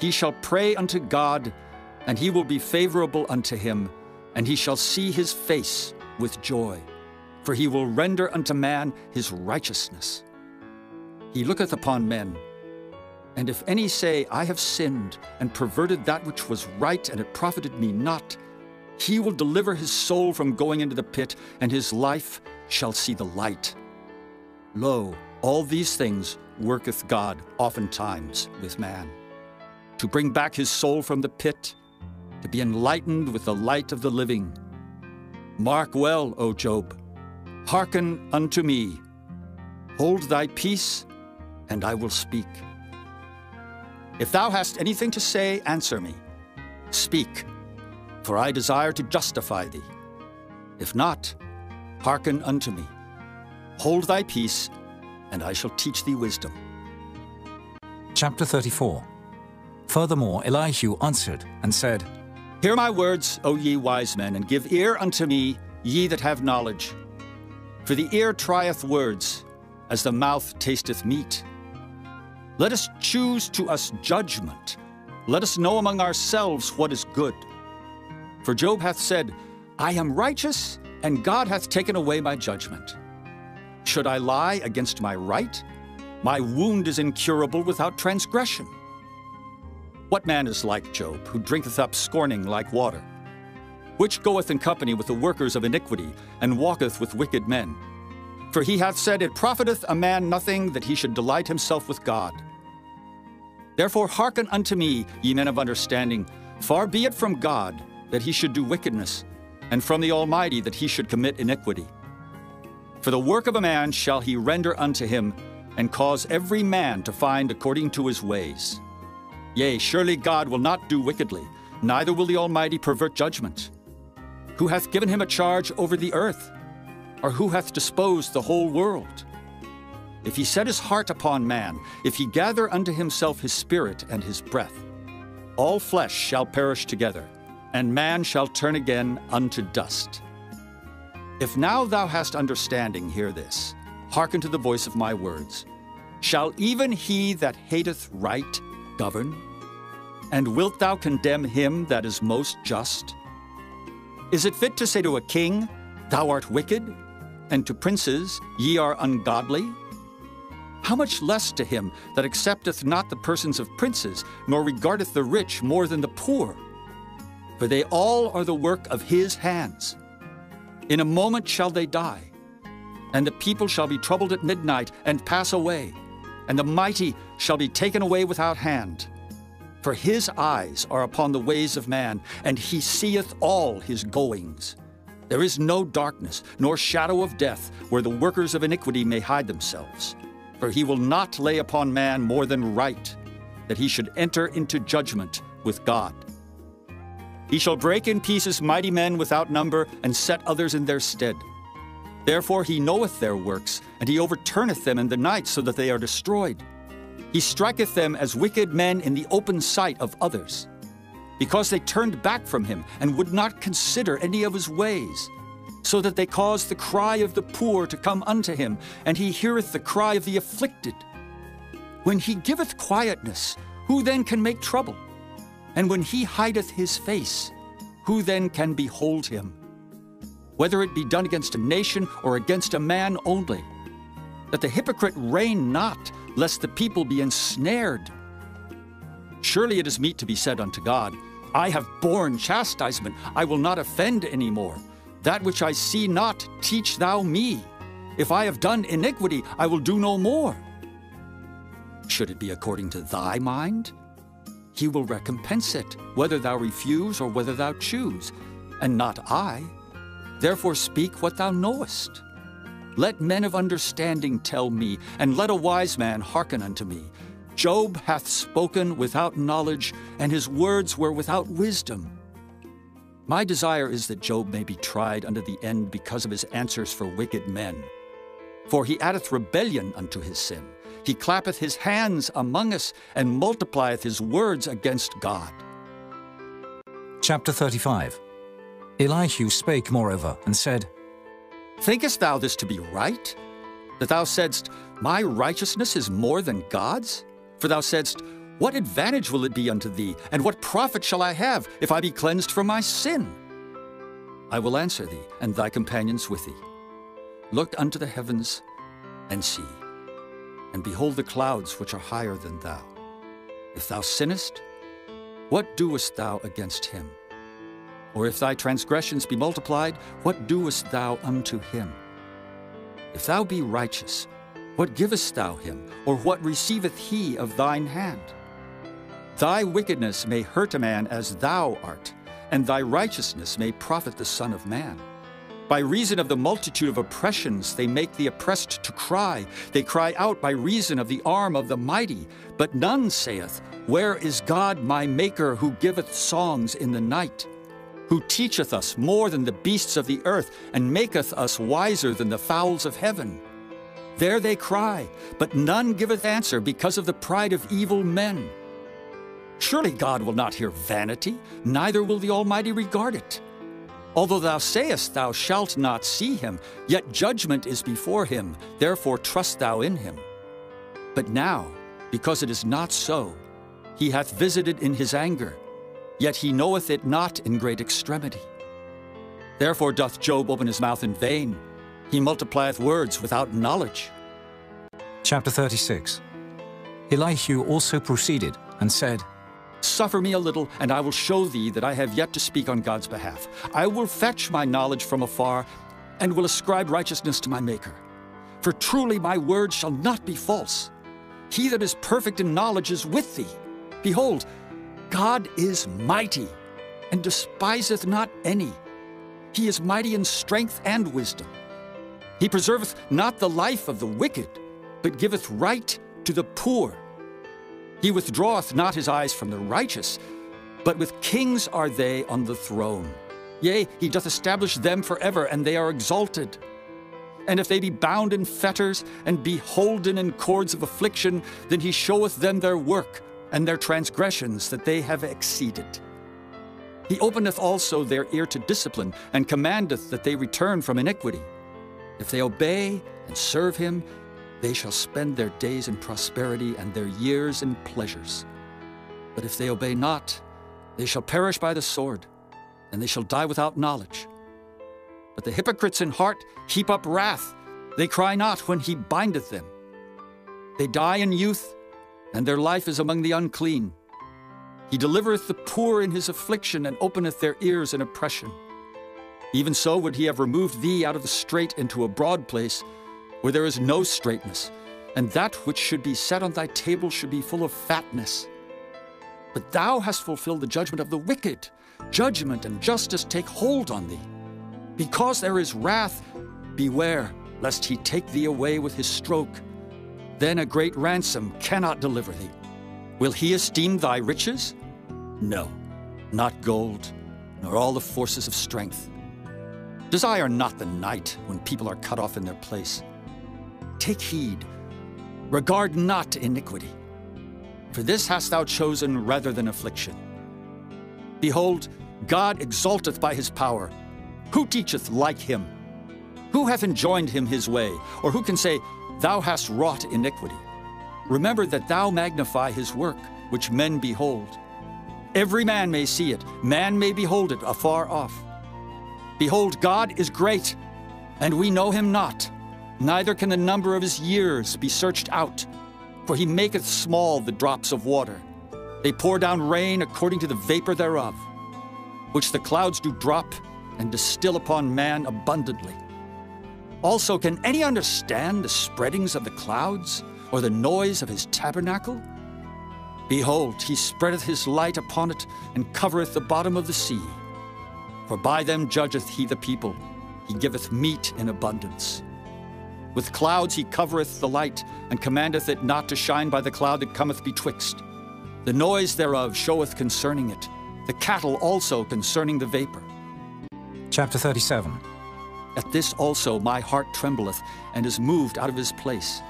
He shall pray unto God, and he will be favorable unto him, and he shall see his face with joy. For he will render unto man his righteousness. He looketh upon men and if any say, I have sinned and perverted that which was right, and it profited me not, he will deliver his soul from going into the pit, and his life shall see the light. Lo, all these things worketh God oftentimes with man, to bring back his soul from the pit, to be enlightened with the light of the living. Mark well, O Job, hearken unto me. Hold thy peace, and I will speak. If thou hast anything to say, answer me. Speak, for I desire to justify thee. If not, hearken unto me. Hold thy peace, and I shall teach thee wisdom. Chapter 34 Furthermore, Elihu answered and said, Hear my words, O ye wise men, and give ear unto me, ye that have knowledge. For the ear trieth words, as the mouth tasteth meat. Let us choose to us judgment. Let us know among ourselves what is good. For Job hath said, I am righteous, and God hath taken away my judgment. Should I lie against my right? My wound is incurable without transgression. What man is like Job, who drinketh up scorning like water? Which goeth in company with the workers of iniquity, and walketh with wicked men? For he hath said, It profiteth a man nothing that he should delight himself with God. Therefore hearken unto me, ye men of understanding. Far be it from God that he should do wickedness, and from the Almighty that he should commit iniquity. For the work of a man shall he render unto him, and cause every man to find according to his ways. Yea, surely God will not do wickedly, neither will the Almighty pervert judgment. Who hath given him a charge over the earth? or who hath disposed the whole world? If he set his heart upon man, if he gather unto himself his spirit and his breath, all flesh shall perish together, and man shall turn again unto dust. If now thou hast understanding, hear this. Hearken to the voice of my words. Shall even he that hateth right govern? And wilt thou condemn him that is most just? Is it fit to say to a king, Thou art wicked? and to princes, Ye are ungodly? How much less to him that accepteth not the persons of princes, nor regardeth the rich more than the poor? For they all are the work of his hands. In a moment shall they die, and the people shall be troubled at midnight and pass away, and the mighty shall be taken away without hand. For his eyes are upon the ways of man, and he seeth all his goings. There is no darkness, nor shadow of death, where the workers of iniquity may hide themselves. For he will not lay upon man more than right, that he should enter into judgment with God. He shall break in pieces mighty men without number, and set others in their stead. Therefore he knoweth their works, and he overturneth them in the night, so that they are destroyed. He striketh them as wicked men in the open sight of others because they turned back from him and would not consider any of his ways, so that they cause the cry of the poor to come unto him, and he heareth the cry of the afflicted. When he giveth quietness, who then can make trouble? And when he hideth his face, who then can behold him? Whether it be done against a nation or against a man only, that the hypocrite reign not, lest the people be ensnared. Surely it is meet to be said unto God, I have borne chastisement, I will not offend any more. That which I see not, teach thou me. If I have done iniquity, I will do no more. Should it be according to thy mind? He will recompense it, whether thou refuse or whether thou choose, and not I. Therefore speak what thou knowest. Let men of understanding tell me, and let a wise man hearken unto me. Job hath spoken without knowledge, and his words were without wisdom. My desire is that Job may be tried unto the end because of his answers for wicked men. For he addeth rebellion unto his sin. He clappeth his hands among us, and multiplieth his words against God. Chapter 35 Elihu spake moreover, and said, Thinkest thou this to be right? That thou saidst, My righteousness is more than God's? For thou saidst, What advantage will it be unto thee, and what profit shall I have if I be cleansed from my sin? I will answer thee, and thy companions with thee. Look unto the heavens, and see, and behold the clouds which are higher than thou. If thou sinnest, what doest thou against him? Or if thy transgressions be multiplied, what doest thou unto him? If thou be righteous, what givest thou him, or what receiveth he of thine hand? Thy wickedness may hurt a man as thou art, and thy righteousness may profit the Son of Man. By reason of the multitude of oppressions, they make the oppressed to cry. They cry out by reason of the arm of the mighty. But none saith, Where is God my Maker, who giveth songs in the night? Who teacheth us more than the beasts of the earth, and maketh us wiser than the fowls of heaven? There they cry, but none giveth answer because of the pride of evil men. Surely God will not hear vanity, neither will the Almighty regard it. Although thou sayest thou shalt not see him, yet judgment is before him, therefore trust thou in him. But now, because it is not so, he hath visited in his anger, yet he knoweth it not in great extremity. Therefore doth Job open his mouth in vain, he multiplieth words without knowledge. Chapter 36 Elihu also proceeded and said, Suffer me a little, and I will show thee that I have yet to speak on God's behalf. I will fetch my knowledge from afar, and will ascribe righteousness to my Maker. For truly my word shall not be false. He that is perfect in knowledge is with thee. Behold, God is mighty, and despiseth not any. He is mighty in strength and wisdom. He preserveth not the life of the wicked, but giveth right to the poor. He withdraweth not his eyes from the righteous, but with kings are they on the throne. Yea, he doth establish them forever, and they are exalted. And if they be bound in fetters, and be holden in cords of affliction, then he showeth them their work, and their transgressions that they have exceeded. He openeth also their ear to discipline, and commandeth that they return from iniquity. If they obey and serve him, they shall spend their days in prosperity and their years in pleasures. But if they obey not, they shall perish by the sword, and they shall die without knowledge. But the hypocrites in heart heap up wrath. They cry not when he bindeth them. They die in youth, and their life is among the unclean. He delivereth the poor in his affliction, and openeth their ears in oppression. Even so would he have removed thee out of the strait into a broad place, where there is no straitness, and that which should be set on thy table should be full of fatness. But thou hast fulfilled the judgment of the wicked. Judgment and justice take hold on thee. Because there is wrath, beware lest he take thee away with his stroke. Then a great ransom cannot deliver thee. Will he esteem thy riches? No, not gold, nor all the forces of strength. Desire not the night when people are cut off in their place. Take heed, regard not iniquity, for this hast thou chosen rather than affliction. Behold, God exalteth by his power. Who teacheth like him? Who hath enjoined him his way? Or who can say, Thou hast wrought iniquity? Remember that thou magnify his work, which men behold. Every man may see it, man may behold it afar off. Behold, God is great, and we know him not, neither can the number of his years be searched out. For he maketh small the drops of water. They pour down rain according to the vapor thereof, which the clouds do drop and distill upon man abundantly. Also, can any understand the spreadings of the clouds, or the noise of his tabernacle? Behold, he spreadeth his light upon it, and covereth the bottom of the sea. For by them judgeth he the people, he giveth meat in abundance. With clouds he covereth the light, and commandeth it not to shine by the cloud that cometh betwixt. The noise thereof showeth concerning it, the cattle also concerning the vapor. Chapter 37 At this also my heart trembleth, and is moved out of his place.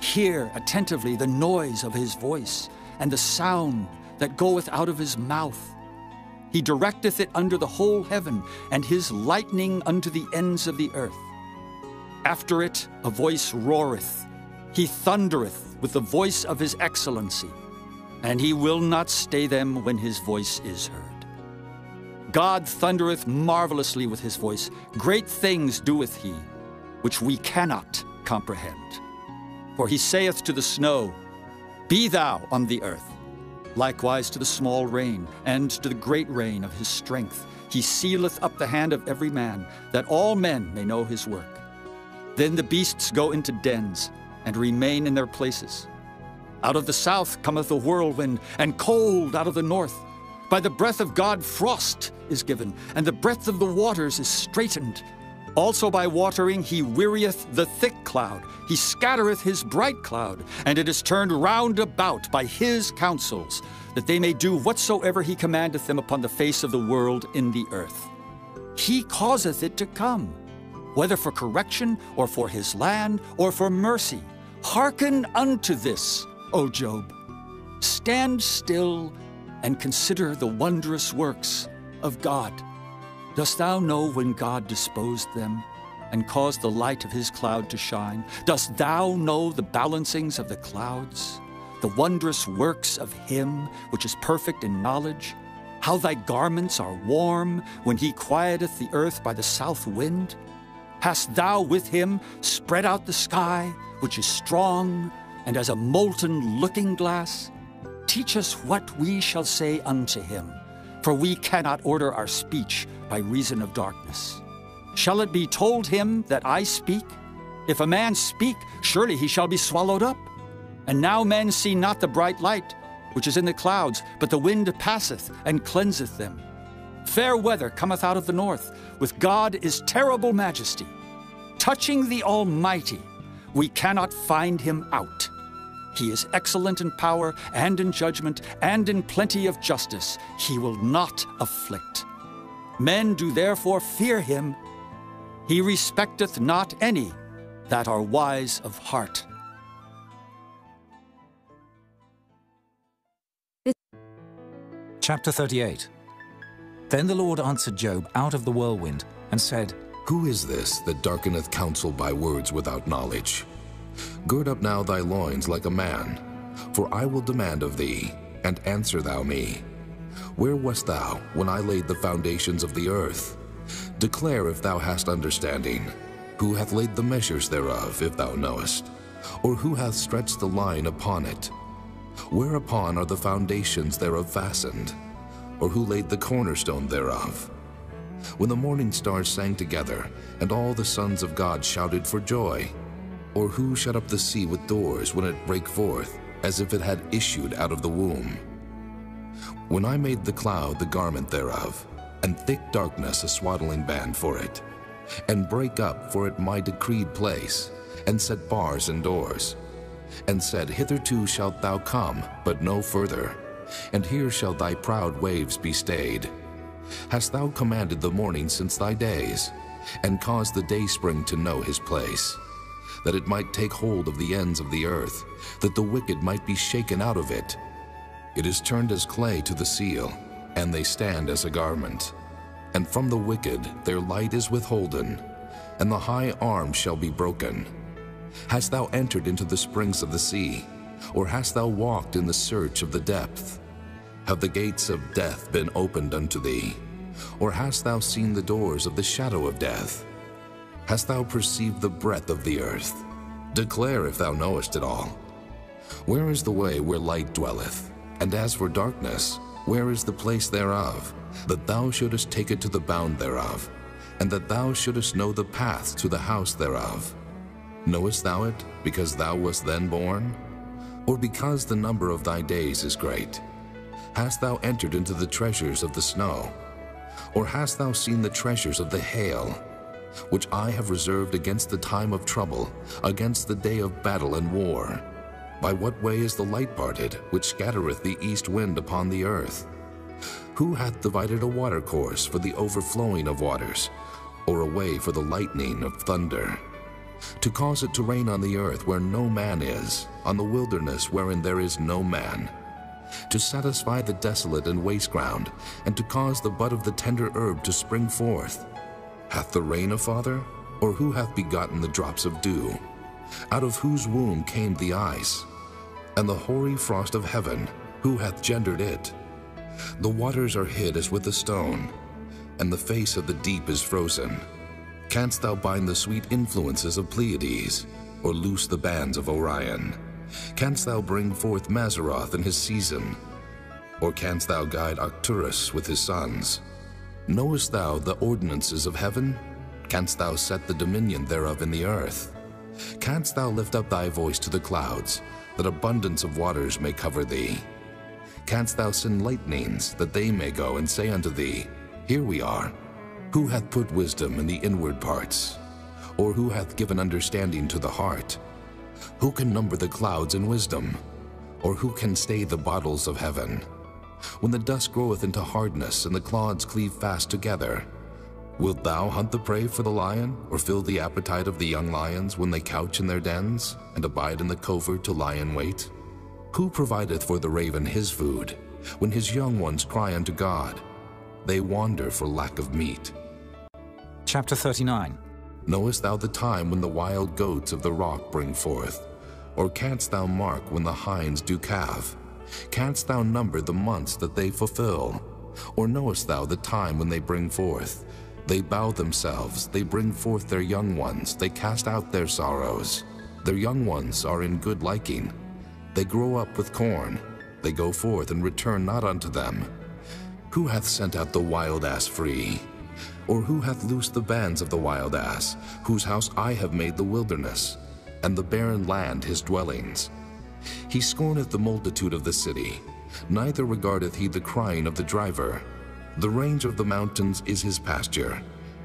Hear attentively the noise of his voice, and the sound that goeth out of his mouth. He directeth it under the whole heaven, and his lightning unto the ends of the earth. After it a voice roareth. He thundereth with the voice of his excellency, and he will not stay them when his voice is heard. God thundereth marvelously with his voice. Great things doeth he, which we cannot comprehend. For he saith to the snow, Be thou on the earth. Likewise to the small rain, and to the great rain of his strength. He sealeth up the hand of every man, that all men may know his work. Then the beasts go into dens, and remain in their places. Out of the south cometh a whirlwind, and cold out of the north. By the breath of God frost is given, and the breadth of the waters is straitened. Also by watering he wearieth the thick cloud, he scattereth his bright cloud, and it is turned round about by his counsels, that they may do whatsoever he commandeth them upon the face of the world in the earth. He causeth it to come, whether for correction, or for his land, or for mercy. Hearken unto this, O Job. Stand still and consider the wondrous works of God. Dost thou know when God disposed them and caused the light of his cloud to shine? Dost thou know the balancings of the clouds, the wondrous works of him which is perfect in knowledge? How thy garments are warm when he quieteth the earth by the south wind? Hast thou with him spread out the sky, which is strong and as a molten looking glass? Teach us what we shall say unto him, for we cannot order our speech by reason of darkness. Shall it be told him that I speak? If a man speak, surely he shall be swallowed up. And now men see not the bright light, which is in the clouds, but the wind passeth and cleanseth them. Fair weather cometh out of the north. With God is terrible majesty. Touching the Almighty, we cannot find him out. He is excellent in power and in judgment and in plenty of justice. He will not afflict. Men do therefore fear him. He respecteth not any that are wise of heart. Chapter 38 Then the Lord answered Job out of the whirlwind, and said, Who is this that darkeneth counsel by words without knowledge? Gird up now thy loins like a man, for I will demand of thee, and answer thou me. Where wast thou when I laid the foundations of the earth? Declare if thou hast understanding. Who hath laid the measures thereof, if thou knowest? Or who hath stretched the line upon it? Whereupon are the foundations thereof fastened? Or who laid the cornerstone thereof? When the morning stars sang together, and all the sons of God shouted for joy, or who shut up the sea with doors when it brake forth, as if it had issued out of the womb? When I made the cloud the garment thereof, and thick darkness a swaddling band for it, and break up for it my decreed place, and set bars and doors, and said, Hitherto shalt thou come, but no further, and here shall thy proud waves be stayed. Hast thou commanded the morning since thy days, and caused the dayspring to know his place? that it might take hold of the ends of the earth, that the wicked might be shaken out of it. It is turned as clay to the seal, and they stand as a garment. And from the wicked their light is withholden, and the high arm shall be broken. Hast thou entered into the springs of the sea, or hast thou walked in the search of the depth? Have the gates of death been opened unto thee? Or hast thou seen the doors of the shadow of death? Hast thou perceived the breadth of the earth? Declare if thou knowest it all. Where is the way where light dwelleth? And as for darkness, where is the place thereof? That thou shouldest take it to the bound thereof, and that thou shouldest know the path to the house thereof. Knowest thou it, because thou wast then born? Or because the number of thy days is great? Hast thou entered into the treasures of the snow? Or hast thou seen the treasures of the hail, which I have reserved against the time of trouble, against the day of battle and war? By what way is the light parted, which scattereth the east wind upon the earth? Who hath divided a watercourse for the overflowing of waters, or a way for the lightning of thunder? To cause it to rain on the earth where no man is, on the wilderness wherein there is no man, to satisfy the desolate and waste ground, and to cause the bud of the tender herb to spring forth. Hath the rain a father, or who hath begotten the drops of dew? Out of whose womb came the ice? And the hoary frost of heaven, who hath gendered it? The waters are hid as with a stone, and the face of the deep is frozen. Canst thou bind the sweet influences of Pleiades, or loose the bands of Orion? Canst thou bring forth Mazzaroth in his season? Or canst thou guide Arcturus with his sons? Knowest thou the ordinances of heaven? Canst thou set the dominion thereof in the earth? Canst thou lift up thy voice to the clouds, that abundance of waters may cover thee? Canst thou send lightnings, that they may go and say unto thee, Here we are? Who hath put wisdom in the inward parts? Or who hath given understanding to the heart? Who can number the clouds in wisdom? Or who can stay the bottles of heaven? When the dust groweth into hardness and the clods cleave fast together, wilt thou hunt the prey for the lion, or fill the appetite of the young lions when they couch in their dens, and abide in the covert to lie in wait? Who provideth for the raven his food, when his young ones cry unto God? They wander for lack of meat. Chapter 39 Knowest thou the time when the wild goats of the rock bring forth? Or canst thou mark when the hinds do calve? Canst thou number the months that they fulfill? Or knowest thou the time when they bring forth? They bow themselves, they bring forth their young ones, they cast out their sorrows. Their young ones are in good liking. They grow up with corn. They go forth and return not unto them. Who hath sent out the wild ass free? Or who hath loosed the bands of the wild ass, whose house I have made the wilderness, and the barren land his dwellings? He scorneth the multitude of the city, neither regardeth he the crying of the driver. The range of the mountains is his pasture,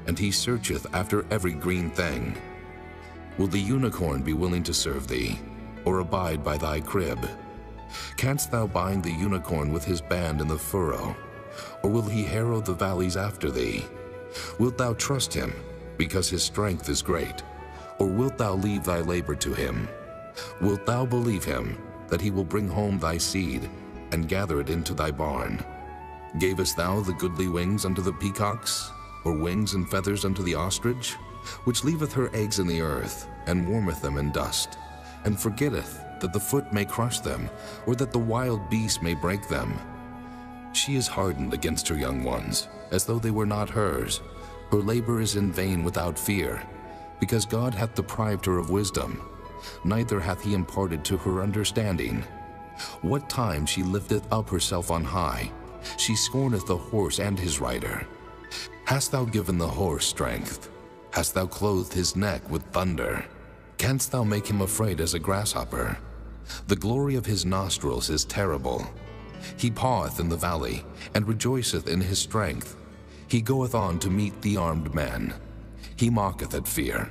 and he searcheth after every green thing. Will the unicorn be willing to serve thee, or abide by thy crib? Canst thou bind the unicorn with his band in the furrow, or will he harrow the valleys after thee? Wilt thou trust him, because his strength is great? Or wilt thou leave thy labor to him? Wilt thou believe him, that he will bring home thy seed, and gather it into thy barn? Gavest thou the goodly wings unto the peacocks, or wings and feathers unto the ostrich, which leaveth her eggs in the earth, and warmeth them in dust, and forgetteth that the foot may crush them, or that the wild beast may break them? She is hardened against her young ones, as though they were not hers. Her labor is in vain without fear, because God hath deprived her of wisdom, neither hath he imparted to her understanding. What time she lifteth up herself on high, she scorneth the horse and his rider. Hast thou given the horse strength? Hast thou clothed his neck with thunder? Canst thou make him afraid as a grasshopper? The glory of his nostrils is terrible. He paweth in the valley, and rejoiceth in his strength. He goeth on to meet the armed man. He mocketh at fear,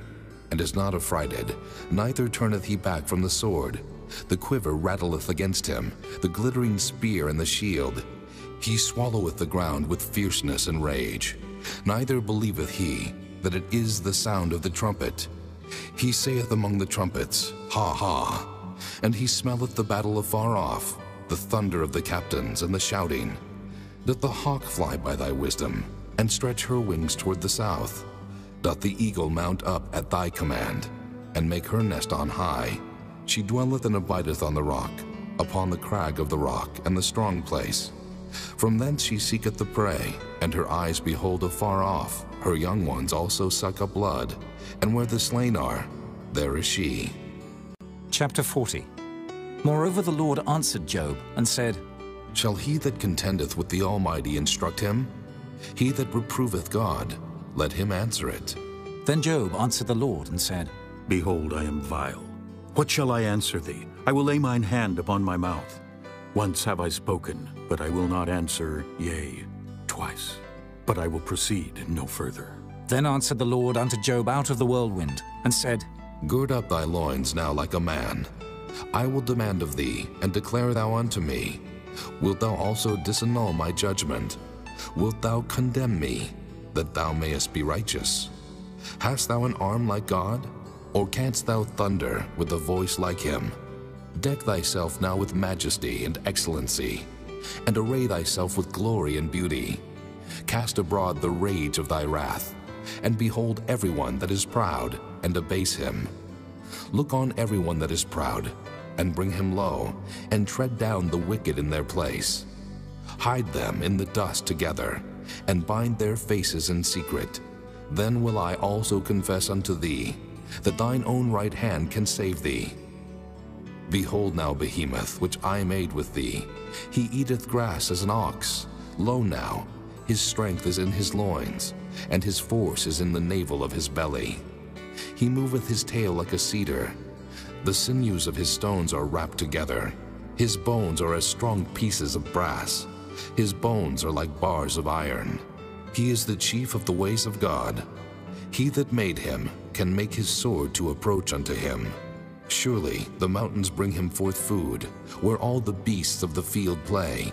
and is not affrighted, neither turneth he back from the sword. The quiver rattleth against him, the glittering spear and the shield. He swalloweth the ground with fierceness and rage. Neither believeth he that it is the sound of the trumpet. He saith among the trumpets, Ha ha! And he smelleth the battle afar off, the thunder of the captains and the shouting. Doth the hawk fly by thy wisdom, and stretch her wings toward the south? Doth the eagle mount up at thy command, and make her nest on high? She dwelleth and abideth on the rock, upon the crag of the rock and the strong place. From thence she seeketh the prey, and her eyes behold afar off. Her young ones also suck up blood, and where the slain are, there is she. Chapter 40 Moreover, the Lord answered Job and said, Shall he that contendeth with the Almighty instruct him? He that reproveth God, let him answer it. Then Job answered the Lord and said, Behold, I am vile. What shall I answer thee? I will lay mine hand upon my mouth. Once have I spoken, but I will not answer, yea, twice. But I will proceed no further. Then answered the Lord unto Job out of the whirlwind, and said, Gird up thy loins now like a man. I will demand of thee, and declare thou unto me. Wilt thou also disannul my judgment? Wilt thou condemn me, that thou mayest be righteous? Hast thou an arm like God? Or canst thou thunder with a voice like him? Deck thyself now with majesty and excellency, and array thyself with glory and beauty. Cast abroad the rage of thy wrath, and behold everyone that is proud, and abase him. Look on everyone that is proud, and bring him low, and tread down the wicked in their place. Hide them in the dust together, and bind their faces in secret. Then will I also confess unto thee, that thine own right hand can save thee. Behold now Behemoth, which I made with thee. He eateth grass as an ox. Lo now, his strength is in his loins, and his force is in the navel of his belly. He moveth his tail like a cedar. The sinews of his stones are wrapped together. His bones are as strong pieces of brass. His bones are like bars of iron. He is the chief of the ways of God. He that made him can make his sword to approach unto him. Surely the mountains bring him forth food, where all the beasts of the field play.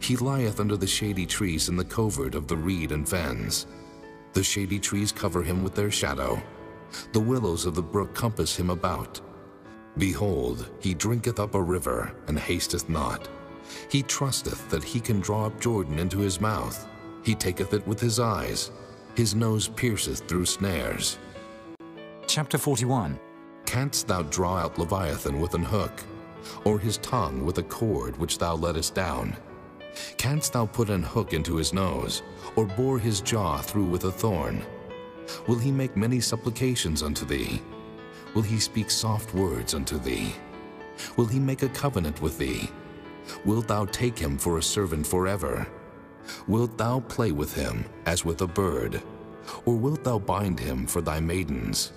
He lieth under the shady trees in the covert of the reed and fens. The shady trees cover him with their shadow. The willows of the brook compass him about. Behold, he drinketh up a river, and hasteth not. He trusteth that he can draw up Jordan into his mouth. He taketh it with his eyes. His nose pierceth through snares. Chapter 41 Canst thou draw out Leviathan with an hook, or his tongue with a cord which thou lettest down? Canst thou put an hook into his nose, or bore his jaw through with a thorn? Will he make many supplications unto thee? Will he speak soft words unto thee? Will he make a covenant with thee? Wilt thou take him for a servant forever? Wilt thou play with him as with a bird? Or wilt thou bind him for thy maidens?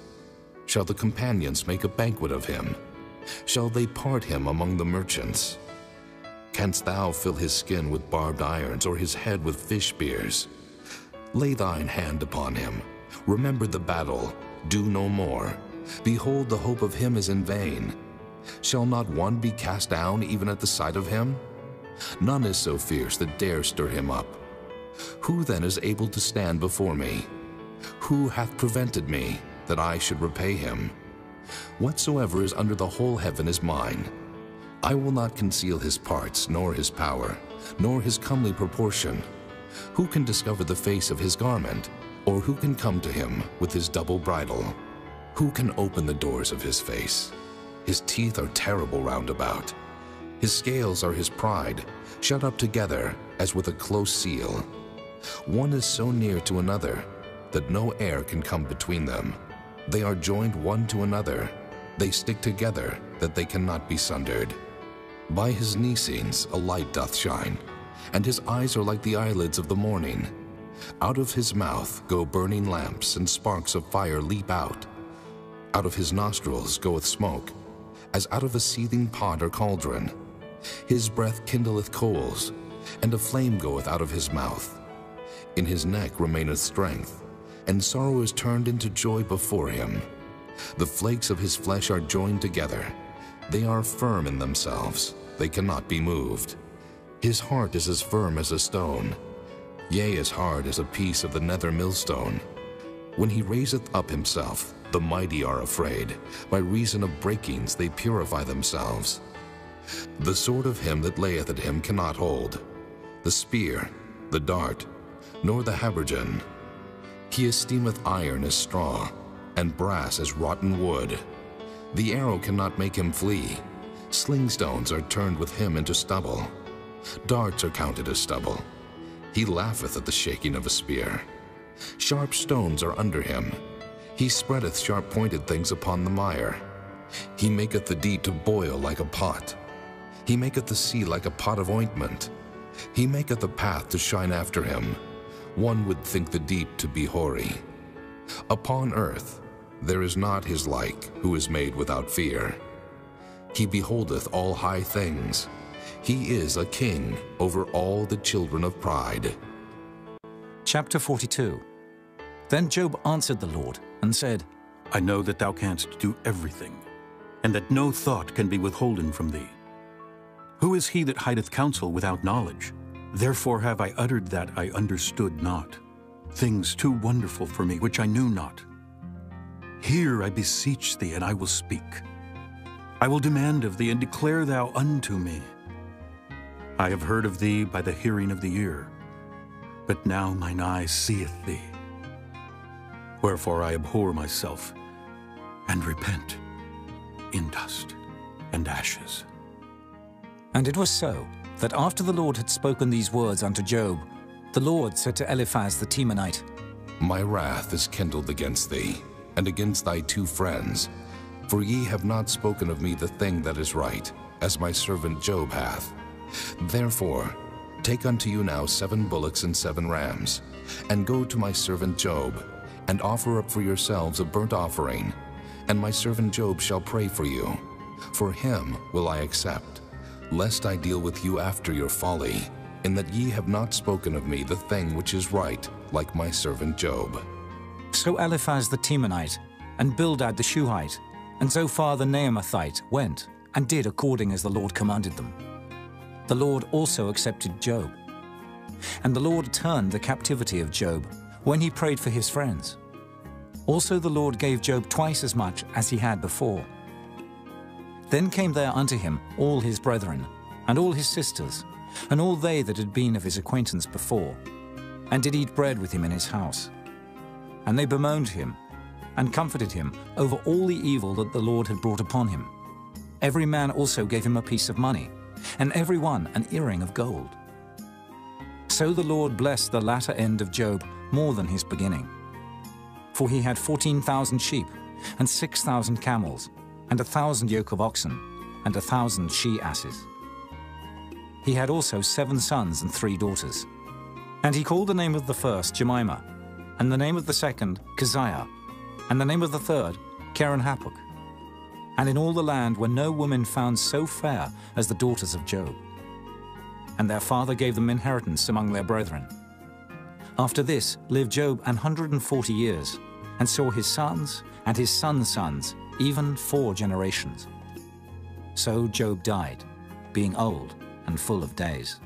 Shall the companions make a banquet of him? Shall they part him among the merchants? Canst thou fill his skin with barbed irons, or his head with fish spears? Lay thine hand upon him. Remember the battle. Do no more. Behold, the hope of him is in vain. Shall not one be cast down even at the sight of him? None is so fierce that dare stir him up. Who then is able to stand before me? Who hath prevented me, that I should repay him? Whatsoever is under the whole heaven is mine. I will not conceal his parts, nor his power, nor his comely proportion. Who can discover the face of his garment? Or who can come to him with his double bridle? Who can open the doors of his face? His teeth are terrible round about. His scales are his pride, shut up together as with a close seal. One is so near to another that no air can come between them. They are joined one to another. They stick together that they cannot be sundered. By his neesings a light doth shine, and his eyes are like the eyelids of the morning. Out of his mouth go burning lamps, and sparks of fire leap out. Out of his nostrils goeth smoke, as out of a seething pot or cauldron. His breath kindleth coals, and a flame goeth out of his mouth. In his neck remaineth strength, and sorrow is turned into joy before him. The flakes of his flesh are joined together. They are firm in themselves, they cannot be moved. His heart is as firm as a stone, yea, as hard as a piece of the nether millstone. When he raiseth up himself, the mighty are afraid. By reason of breakings they purify themselves. The sword of him that layeth at him cannot hold, the spear, the dart, nor the habergeon. He esteemeth iron as straw, and brass as rotten wood. The arrow cannot make him flee. Sling stones are turned with him into stubble. Darts are counted as stubble. He laugheth at the shaking of a spear. Sharp stones are under him. He spreadeth sharp pointed things upon the mire. He maketh the deep to boil like a pot. He maketh the sea like a pot of ointment. He maketh the path to shine after him. One would think the deep to be hoary. Upon earth there is not his like, who is made without fear. He beholdeth all high things. He is a king over all the children of pride. Chapter 42 Then Job answered the Lord and said, I know that thou canst do everything, and that no thought can be withholden from thee. Who is he that hideth counsel without knowledge? Therefore have I uttered that I understood not, things too wonderful for me which I knew not. Hear, I beseech thee, and I will speak. I will demand of thee, and declare thou unto me. I have heard of thee by the hearing of the ear, but now mine eye seeth thee. Wherefore I abhor myself, and repent in dust and ashes. And it was so, that after the Lord had spoken these words unto Job, the Lord said to Eliphaz the Temanite, My wrath is kindled against thee, and against thy two friends, for ye have not spoken of me the thing that is right, as my servant Job hath. Therefore, take unto you now seven bullocks and seven rams, and go to my servant Job, and offer up for yourselves a burnt offering, and my servant Job shall pray for you. For him will I accept, lest I deal with you after your folly, in that ye have not spoken of me the thing which is right, like my servant Job. So Eliphaz the Temanite, and Bildad the Shuhite, and Zophar the Naamathite went, and did according as the Lord commanded them. The Lord also accepted Job. And the Lord turned the captivity of Job when he prayed for his friends. Also the Lord gave Job twice as much as he had before. Then came there unto him all his brethren, and all his sisters, and all they that had been of his acquaintance before, and did eat bread with him in his house. And they bemoaned him, and comforted him over all the evil that the Lord had brought upon him. Every man also gave him a piece of money, and every one an earring of gold. So the Lord blessed the latter end of Job more than his beginning. For he had fourteen thousand sheep, and six thousand camels, and a thousand yoke of oxen, and a thousand she-asses. He had also seven sons and three daughters. And he called the name of the first Jemima, and the name of the second Keziah, and the name of the third Keren-happuch. And in all the land were no women found so fair as the daughters of Job. And their father gave them inheritance among their brethren. After this lived Job an hundred and forty years, and saw his sons and his sons' sons, even four generations. So Job died, being old and full of days.